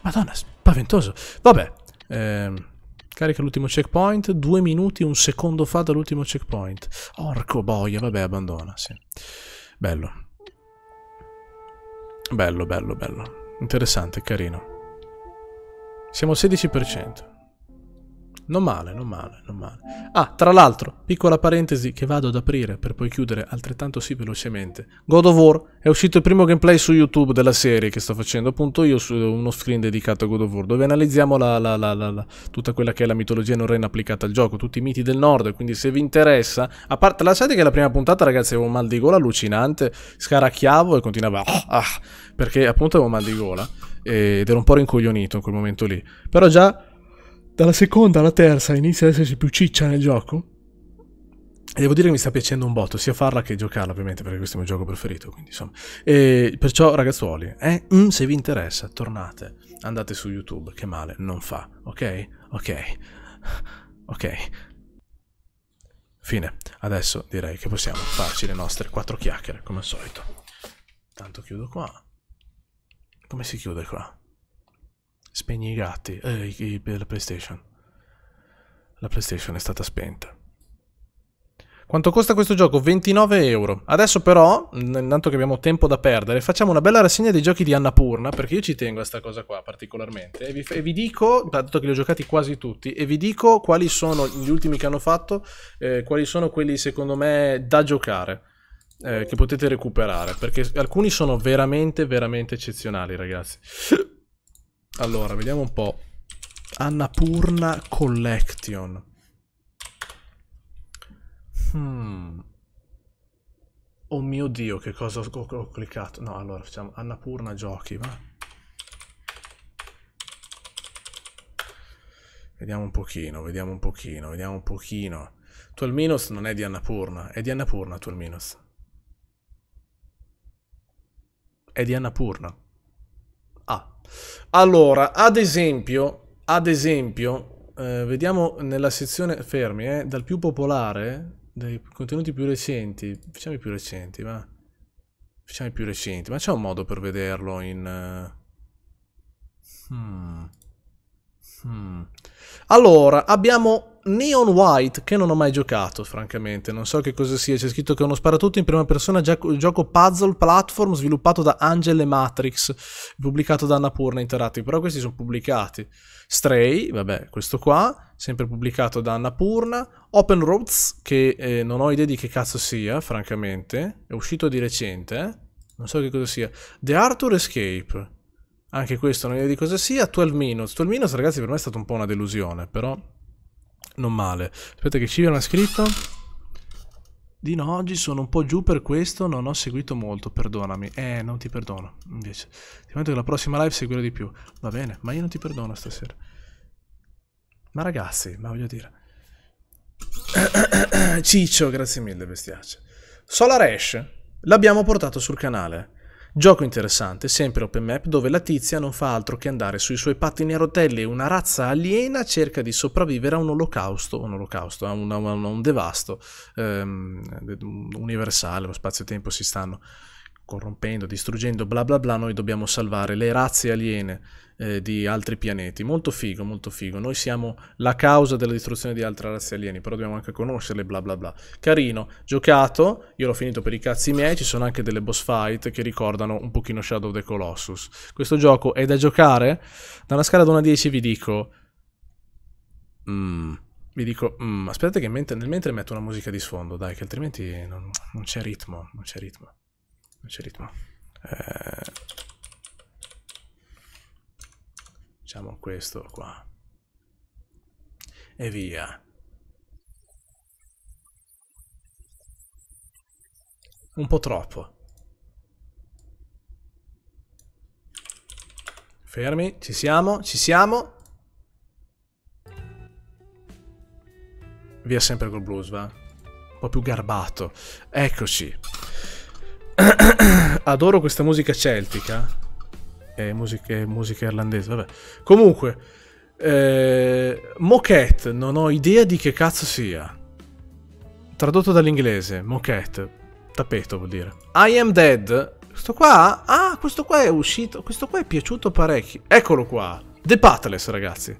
Madonna, spaventoso. Vabbè. Ehm, carica l'ultimo checkpoint. Due minuti, un secondo fa dall'ultimo checkpoint. Orco boia, vabbè, abbandona, sì. Bello. Bello, bello, bello. Interessante, carino. Siamo al 16%. Non male, non male, non male. Ah, tra l'altro, piccola parentesi che vado ad aprire per poi chiudere altrettanto sì velocemente. God of War è uscito il primo gameplay su YouTube della serie che sto facendo appunto io su uno screen dedicato a God of War dove analizziamo la, la, la, tutta quella che è la mitologia norrena applicata al gioco, tutti i miti del nord, quindi se vi interessa, a parte lasciate che la prima puntata ragazzi avevo un mal di gola allucinante, scaracchiavo e continuava ah, ah, perché appunto avevo mal di gola ed ero un po' rincoglionito in quel momento lì. Però già dalla seconda alla terza inizia ad esserci più ciccia nel gioco. E devo dire che mi sta piacendo un botto, sia farla che giocarla, ovviamente, perché questo è il mio gioco preferito. Quindi, insomma. E perciò, ragazzuoli, eh, mm, se vi interessa, tornate, andate su YouTube, che male non fa, ok? Ok. Ok. Fine. Adesso direi che possiamo farci le nostre quattro chiacchiere, come al solito. Tanto chiudo qua. Come si chiude qua? Spegni i gatti. Eh, i, i, la PlayStation. La PlayStation è stata spenta. Quanto costa questo gioco? 29 euro. Adesso però, intanto che abbiamo tempo da perdere, facciamo una bella rassegna dei giochi di Annapurna, perché io ci tengo a questa cosa qua particolarmente. E vi, e vi, dico, dato che li ho giocati quasi tutti, e vi dico quali sono gli ultimi che hanno fatto, eh, quali sono quelli secondo me da giocare, eh, che potete recuperare, perché alcuni sono veramente, veramente eccezionali, ragazzi. Allora, vediamo un po'. Annapurna Collection. Hmm. Oh mio dio, che cosa ho, ho cliccato? No, allora facciamo Annapurna giochi, va. Vediamo un pochino, vediamo un pochino, vediamo un pochino. Tuelminos non è di Annapurna, è di Annapurna Tuelminos. È di Annapurna. Allora, ad esempio, ad esempio, eh, vediamo nella sezione fermi, eh, dal più popolare, dai contenuti più recenti, facciamo i più recenti, va. Facciamo i più recenti, ma c'è un modo per vederlo in... Uh... Hmm. Hmm. Allora, abbiamo Neon White, che non ho mai giocato, francamente. Non so che cosa sia. C'è scritto che è uno sparatutto in prima persona, gioco puzzle platform sviluppato da Angel e Matrix, pubblicato da Annapurna Interactive. Però questi sono pubblicati. Stray, vabbè, questo qua, sempre pubblicato da Annapurna. Open Roads, che eh, non ho idea di che cazzo sia, francamente. È uscito di recente, eh? Non so che cosa sia. The Arthur Escape. Anche questo non ho idea di cosa sia. 12 Minutes. 12 Minutes, ragazzi, per me è stata un po' una delusione, però non male. Aspetta che Civian ha scritto. Dino, oggi sono un po' giù per questo, non ho seguito molto, perdonami. Eh, non ti perdono, invece. Ti prometto che la prossima live seguirò di più. Va bene, ma io non ti perdono stasera. Ma ragazzi, ma voglio dire... Ciccio, grazie mille, bestiace. Solar Ash, l'abbiamo portato sul canale. Gioco interessante, sempre open map, dove la tizia non fa altro che andare sui suoi pattini a rotelle e una razza aliena cerca di sopravvivere a un olocausto, un olocausto, a un, a un devasto um, universale, lo spazio-tempo si stanno corrompendo, distruggendo, bla bla bla, noi dobbiamo salvare le razze aliene eh, di altri pianeti. Molto figo, molto figo. Noi siamo la causa della distruzione di altre razze alieni, però dobbiamo anche conoscerle, bla bla bla. Carino, giocato, io l'ho finito per i cazzi miei, ci sono anche delle boss fight che ricordano un pochino Shadow of the Colossus. Questo gioco è da giocare? Da una scala da 1 a 10 vi dico... Mmm... Vi dico, mm, aspettate che mentre, nel mentre metto una musica di sfondo, dai, che altrimenti non, non c'è ritmo, non c'è ritmo. Non c'è ritmo. Eh, facciamo questo qua. E via. Un po' troppo. Fermi, ci siamo, ci siamo. Via sempre col blues, va? Un po' più garbato. Eccoci. Adoro questa musica celtica. E musica, musica irlandese, vabbè. Comunque, eh, Moquette, non ho idea di che cazzo sia. Tradotto dall'inglese, Moquette. Tappeto vuol dire. I am dead. Questo qua? Ah, questo qua è uscito. Questo qua è piaciuto parecchio. Eccolo qua. The Pathless, ragazzi.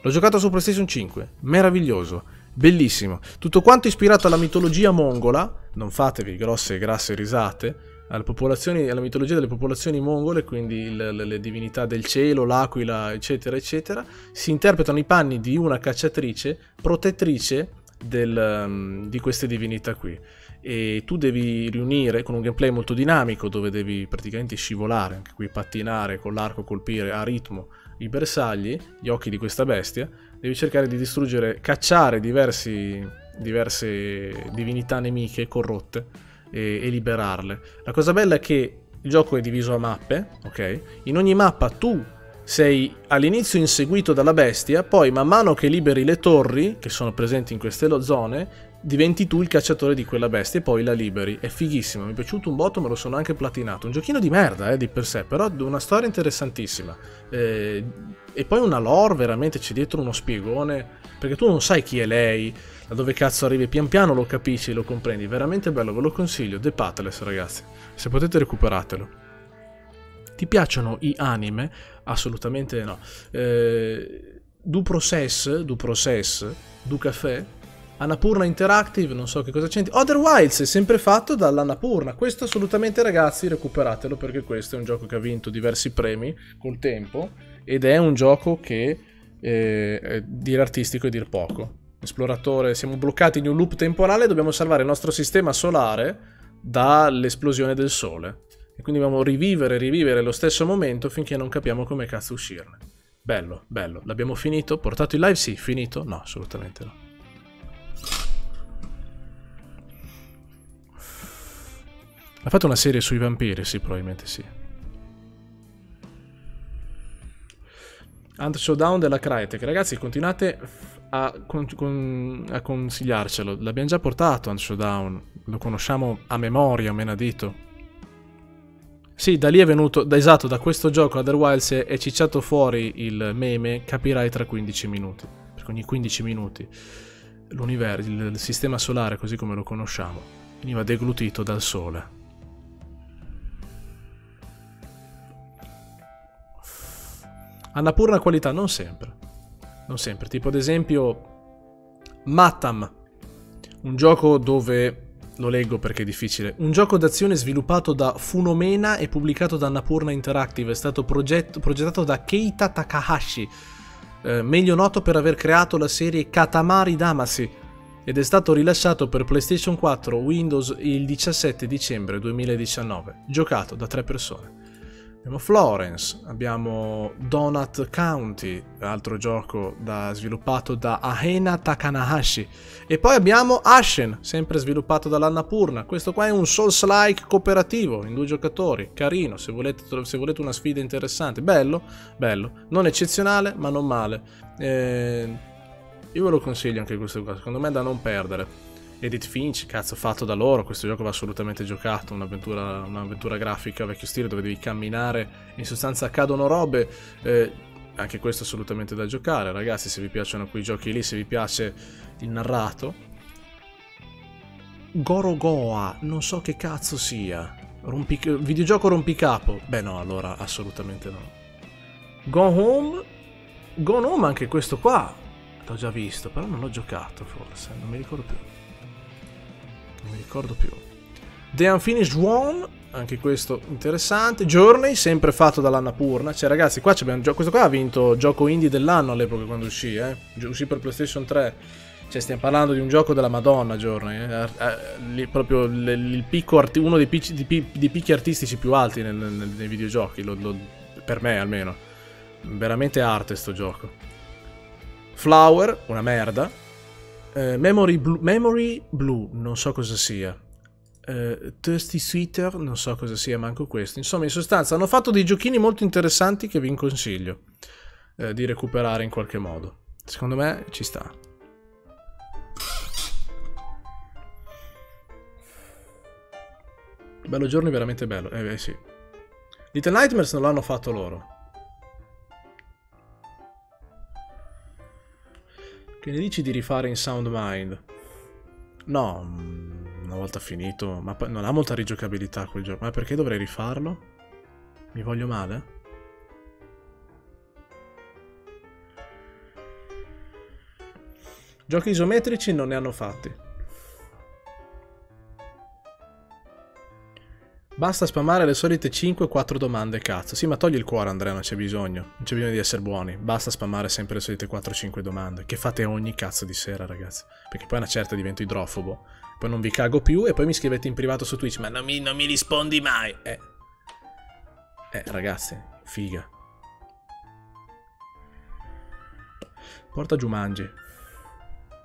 L'ho giocato su PlayStation 5. Meraviglioso. Bellissimo. Tutto quanto ispirato alla mitologia mongola. Non fatevi grosse e grasse risate. Popolazioni, alla mitologia delle popolazioni mongole, quindi le, le, le divinità del cielo, l'aquila, eccetera, eccetera, si interpretano i panni di una cacciatrice, protettrice del, um, di queste divinità qui. E tu devi riunire con un gameplay molto dinamico dove devi praticamente scivolare, anche qui pattinare con l'arco, colpire a ritmo i bersagli, gli occhi di questa bestia, devi cercare di distruggere, cacciare diversi, diverse divinità nemiche corrotte e, e liberarle. La cosa bella è che il gioco è diviso a mappe, ok? In ogni mappa tu sei all'inizio inseguito dalla bestia, poi man mano che liberi le torri, che sono presenti in queste zone, diventi tu il cacciatore di quella bestia e poi la liberi. È fighissimo, mi è piaciuto un botto, me lo sono anche platinato. Un giochino di merda, eh, di per sé, però una storia interessantissima. Eh, e poi una lore, veramente c'è dietro uno spiegone, perché tu non sai chi è lei, da dove cazzo arrivi, pian piano lo capisci, lo comprendi. Veramente bello, ve lo consiglio, The Pathless ragazzi. Se potete recuperatelo. Ti piacciono i anime? Assolutamente no. Eh, du Process, Du Process, Du Café, Annapurna Interactive, non so che cosa c'entri. Other Wilds è sempre fatto dall'Annapurna. Questo assolutamente ragazzi recuperatelo perché questo è un gioco che ha vinto diversi premi col tempo ed è un gioco che eh, dire artistico e dir poco. Esploratore, siamo bloccati in un loop temporale e dobbiamo salvare il nostro sistema solare dall'esplosione del sole. E quindi dobbiamo rivivere e rivivere lo stesso momento finché non capiamo come cazzo uscirne. Bello, bello. L'abbiamo finito? Portato in live? Sì, finito? No, assolutamente no. Ha fatto una serie sui vampiri? Sì, probabilmente sì. Hunt Showdown della Crytek. Ragazzi, continuate a, con, con, a consigliarcelo. L'abbiamo già portato Hunt Showdown. Lo conosciamo a memoria, menadito. Sì, da lì è venuto, da, esatto, da questo gioco Otherwise è, è cicciato fuori il meme, capirai tra 15 minuti. Perché ogni 15 minuti l'universo, il, il sistema solare così come lo conosciamo, veniva deglutito dal sole. Annapurna qualità, non sempre. Non sempre. Tipo ad esempio Matam, un gioco dove lo leggo perché è difficile. Un gioco d'azione sviluppato da Funomena e pubblicato da Annapurna Interactive. È stato progetto, progettato da Keita Takahashi, eh, meglio noto per aver creato la serie Katamari Damacy. Ed è stato rilasciato per PlayStation 4 Windows il 17 dicembre 2019. Giocato da tre persone. Abbiamo Florence, abbiamo Donut County, altro gioco da, sviluppato da Ahena Takanahashi. E poi abbiamo Ashen, sempre sviluppato dall'Annapurna. Questo qua è un Souls-like cooperativo in due giocatori, carino, se volete, se volete, una sfida interessante. Bello, bello. Non eccezionale, ma non male. Eh, io ve lo consiglio anche questo qua, secondo me è da non perdere. Edith Finch, cazzo, fatto da loro, questo gioco va assolutamente giocato, un'avventura, un'avventura grafica vecchio stile dove devi camminare, in sostanza accadono robe, eh, anche questo assolutamente da giocare, ragazzi, se vi piacciono quei giochi lì, se vi piace il narrato. Gorogoa, non so che cazzo sia, Rompic- videogioco rompicapo, beh no, allora assolutamente no. Go Home, Go Home anche questo qua, l'ho già visto, però non l'ho giocato forse, non mi ricordo più non mi ricordo più. The Unfinished One, anche questo interessante. Journey, sempre fatto dall'Annapurna. Cioè, ragazzi, qua abbiamo questo qua ha vinto gioco indie dell'anno all'epoca quando uscì, eh. Uscì per PlayStation 3. Cioè, stiamo parlando di un gioco della Madonna, Journey. Eh? Eh, proprio l- arti- uno dei, picci, di, di, picchi artistici più alti nel, nel, nei videogiochi, lo, lo, per me almeno. Veramente arte sto gioco. Flower, una merda. Eh, Memory, Blue, Memory Blue, non so cosa sia. Uh, Thirsty Sweeter, non so cosa sia manco questo. Insomma, in sostanza hanno fatto dei giochini molto interessanti che vi consiglio uh, di recuperare in qualche modo. Secondo me ci sta. Bello giorno, veramente bello. Eh, eh sì. Little Nightmares non l'hanno fatto loro. Che ne dici di rifare in Sound Mind? No, una volta finito, ma non ha molta rigiocabilità quel gioco. Ma perché dovrei rifarlo? Mi voglio male? Giochi isometrici non ne hanno fatti. Basta spammare le solite 5-4 domande, cazzo. Sì, ma togli il cuore, Andrea, non c'è bisogno. Non c'è bisogno di essere buoni. Basta spammare sempre le solite 4-5 domande. Che fate ogni cazzo di sera, ragazzi. Perché poi una certa divento idrofobo. Poi non vi cago più e poi mi scrivete in privato su Twitch. Ma non mi, non mi rispondi mai. Eh. Eh, ragazzi, figa. Porta Jumanji.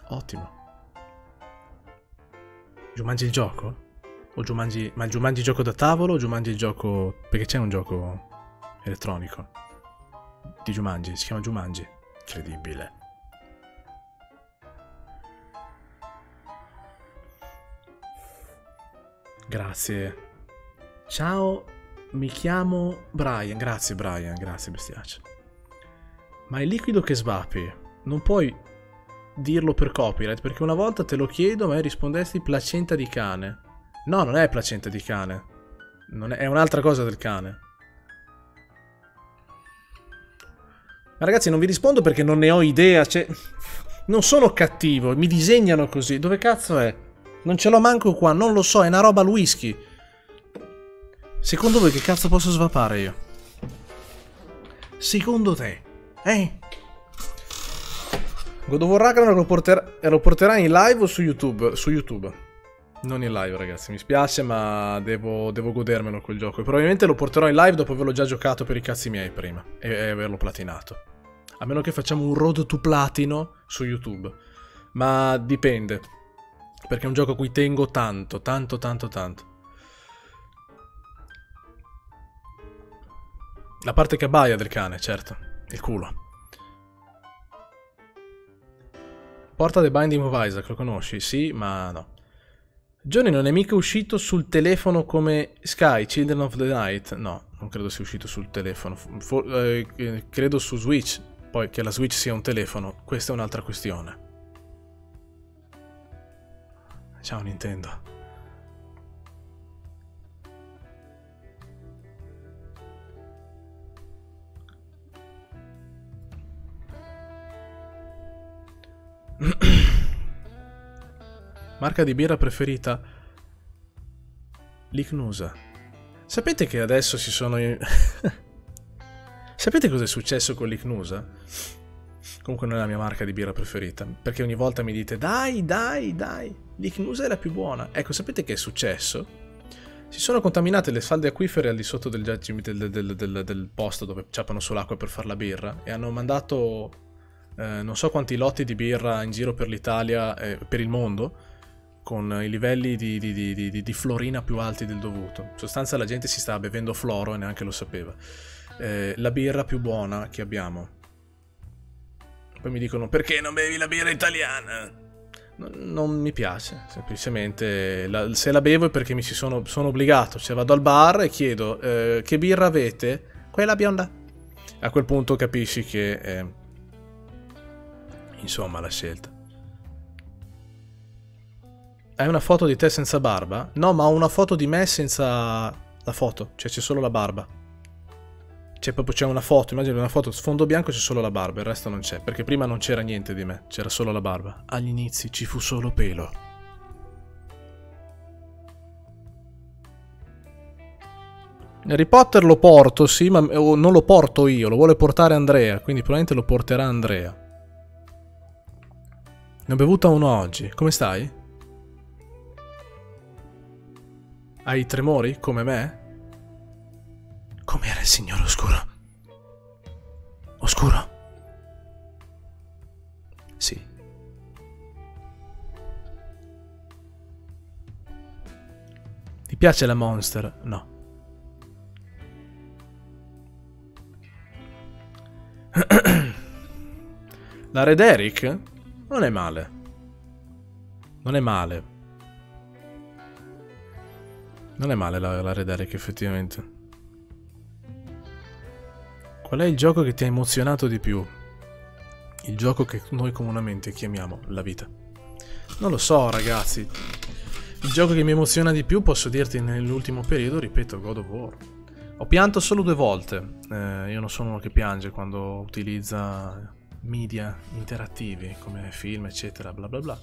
Ottimo. Jumanji il gioco? O Jumanji... Ma Jumanji gioco da tavolo o Jumanji gioco... Perché c'è un gioco elettronico di Jumanji, si chiama Jumanji. Incredibile. Grazie. Ciao, mi chiamo Brian. Grazie Brian, grazie bestiaccio. Ma il liquido che svapi, non puoi dirlo per copyright, perché una volta te lo chiedo, ma rispondesti placenta di cane. No, non è placenta di cane. È, è un'altra cosa del cane. Ma ragazzi, non vi rispondo perché non ne ho idea. Cioè, non sono cattivo, mi disegnano così. Dove cazzo è? Non ce l'ho manco qua, non lo so, è una roba al whisky. Secondo voi che cazzo posso svapare io? Secondo te? Eh? God of War Ragnarok lo, porter lo porterà in live o su YouTube? Su YouTube. Non in live, ragazzi. Mi spiace, ma devo, devo godermelo quel gioco. Probabilmente lo porterò in live dopo averlo già giocato per i cazzi miei prima. E, e averlo platinato. A meno che facciamo un road to platino su YouTube. Ma dipende. Perché è un gioco a cui tengo tanto, tanto, tanto, tanto. La parte che abbaia del cane, certo. Il culo. Porta The Binding of Isaac, lo conosci? Sì, ma no. Johnny non è mica uscito sul telefono come Sky, Children of the Night? No, non credo sia uscito sul telefono. For, eh, credo su Switch. Poi che la Switch sia un telefono, questa è un'altra questione. Ciao Nintendo. Marca di birra preferita? L'Icnusa. Sapete che adesso si sono... Sapete cosa è successo con l'Icnusa? Comunque non è la mia marca di birra preferita, perché ogni volta mi dite dai, dai, dai, l'Icnusa è la più buona. Ecco, sapete che è successo? Si sono contaminate le falde acquifere al di sotto del, del, del, del posto dove ciappano sull'acqua per fare la birra e hanno mandato eh, non so quanti lotti di birra in giro per l'Italia e per il mondo con i livelli di, di, di, di, florina più alti del dovuto. In sostanza la gente si sta bevendo floro e neanche lo sapeva. Eh, la birra più buona che abbiamo. Poi mi dicono perché non bevi la birra italiana? Non, non mi piace, semplicemente la, se la bevo è perché mi ci sono, sono obbligato. Cioè vado al bar e chiedo eh, che birra avete? Quella bionda. A quel punto capisci che... Eh, insomma la scelta. Hai una foto di te senza barba? No, ma ho una foto di me senza la foto, cioè c'è solo la barba. C'è proprio c'è una foto, immagino una foto sfondo bianco c'è solo la barba, il resto non c'è, perché prima non c'era niente di me, c'era solo la barba. Agli inizi ci fu solo pelo. Harry Potter lo porto, sì, ma non lo porto io, lo vuole portare Andrea, quindi probabilmente lo porterà Andrea. Ne ho bevuta uno oggi, come stai? Hai tremori come me? Com'era il signor oscuro? Oscuro? Sì. Ti piace la Monster? No. la Red Eric? Non è male. Non è male. Non è male la, la Red Eric effettivamente. Qual è il gioco che ti ha emozionato di più? Il gioco che noi comunemente chiamiamo la vita. Non lo so ragazzi. Il gioco che mi emoziona di più posso dirti nell'ultimo periodo, ripeto, God of War. Ho pianto solo due volte. Eh, io non sono uno che piange quando utilizza media interattivi come film eccetera bla bla bla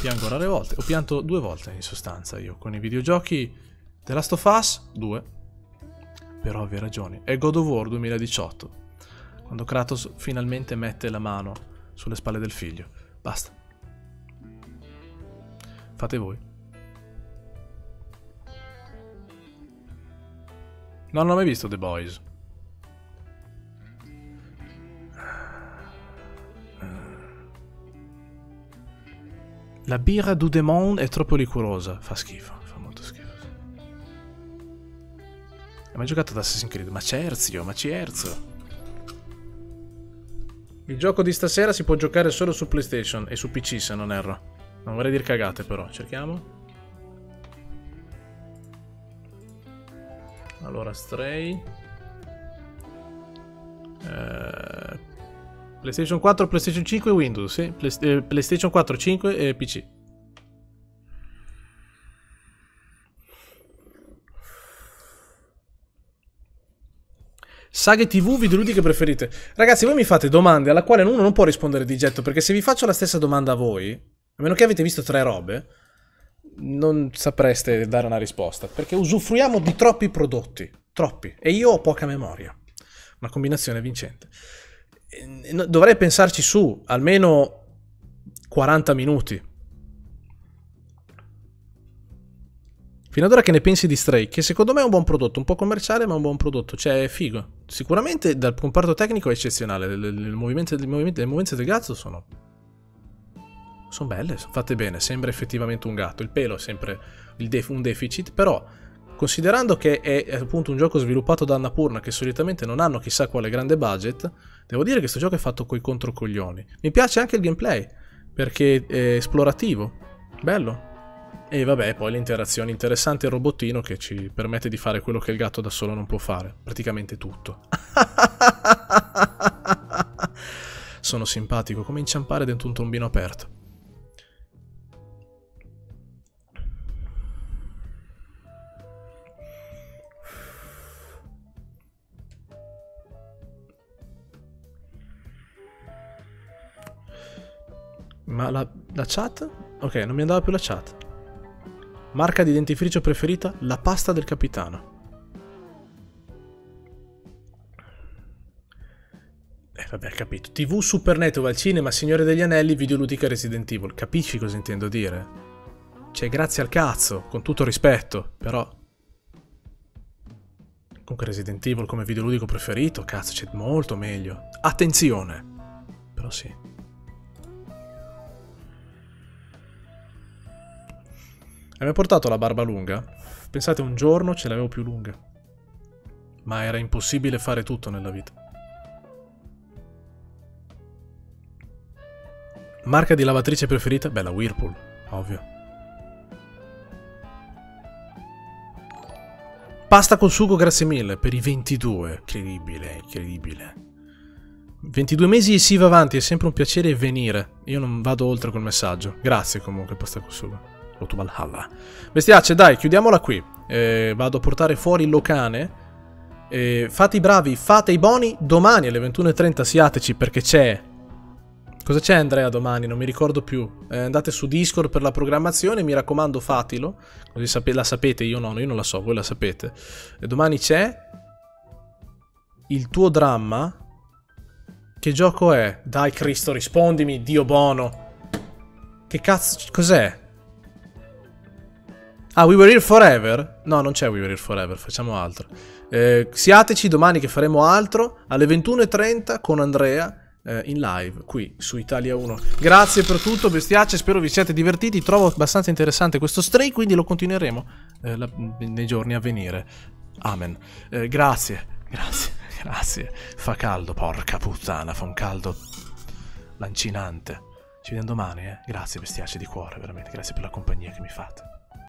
piango rare volte. Ho pianto due volte in sostanza io. Con i videogiochi The Last of Us 2. Per ovvie ragioni. E God of War 2018. Quando Kratos finalmente mette la mano sulle spalle del figlio. Basta. Fate voi. Non l'ho mai visto The Boys. La birra du Demon è troppo liquorosa. Fa schifo, fa molto schifo. Hai mai giocato ad Assassin's Creed? Ma cerzio, ma cerzo. Il gioco di stasera si può giocare solo su PlayStation e su PC se non erro. Non vorrei dire cagate però, cerchiamo. Allora, Stray. Eh, PlayStation 4, PlayStation 5 e Windows, sì. Eh, PlayStation 4, 5 e PC. Saghe TV, videoludiche preferite. Ragazzi, voi mi fate domande alla quale uno non può rispondere di getto, perché se vi faccio la stessa domanda a voi, a meno che avete visto tre robe, non sapreste dare una risposta, perché usufruiamo di troppi prodotti, troppi, e io ho poca memoria. Una combinazione vincente. Dovrei pensarci su almeno 40 minuti Fino ad ora che ne pensi di Stray? Che secondo me è un buon prodotto, un po' commerciale ma un buon prodotto, cioè è figo. Sicuramente dal comparto tecnico è eccezionale, le, le, movimente, le, movimente, le movenze del gatto sono... Sono belle, sono fatte bene, sembra effettivamente un gatto, il pelo è sempre def un deficit, però considerando che è appunto un gioco sviluppato da Annapurna che solitamente non hanno chissà quale grande budget, devo dire che questo gioco è fatto coi controcoglioni. Mi piace anche il gameplay, perché è esplorativo, bello, e vabbè, poi le interazioni interessanti il robottino che ci permette di fare quello che il gatto da solo non può fare. Praticamente tutto. Sono simpatico, come inciampare dentro un tombino aperto. Ma la, la chat? Ok, non mi andava più la chat. Marca di dentifricio preferita? La pasta del capitano. Eh vabbè, capito. TV Supernatural al cinema, Signore degli Anelli, videoludica Resident Evil. Capisci cosa intendo dire? Cioè, grazie al cazzo, con tutto rispetto, però... Comunque Resident Evil come videoludico preferito, cazzo, c'è molto meglio. Attenzione! Però sì. Mai portato la barba lunga? Pensate un giorno ce l'avevo più lunga. Ma era impossibile fare tutto nella vita. Marca di lavatrice preferita? Beh, la Whirlpool, ovvio. Pasta col sugo, grazie mille, per i 22. Incredibile, incredibile. 22 mesi e si va avanti, è sempre un piacere venire. Io non vado oltre col messaggio. Grazie comunque, pasta col sugo. Roto Valhalla. Bestiacce, dai, chiudiamola qui. Eh, vado a portare fuori il locane. Eh, fate i bravi, fate i boni. Domani alle 21.30 siateci perché c'è... Cosa c'è Andrea domani? Non mi ricordo più. Eh, andate su Discord per la programmazione, mi raccomando fatelo. Così sape la sapete, io no, io non la so, voi la sapete. E domani c'è... Il tuo dramma. Che gioco è? Dai Cristo, rispondimi, Dio buono. Che cazzo... Cos'è? Ah, We Were Here Forever? No, non c'è We Were Here Forever, facciamo altro. Eh, siateci domani che faremo altro alle 21.30 con Andrea eh, in live qui su Italia 1. Grazie per tutto, bestiacce, spero vi siate divertiti. Trovo abbastanza interessante questo stray, quindi lo continueremo eh, la, nei giorni a venire. Amen. Eh, grazie, grazie, grazie. Fa caldo, porca puttana, fa un caldo lancinante. Ci vediamo domani, eh. Grazie, bestiacce di cuore, veramente. Grazie per la compagnia che mi fate.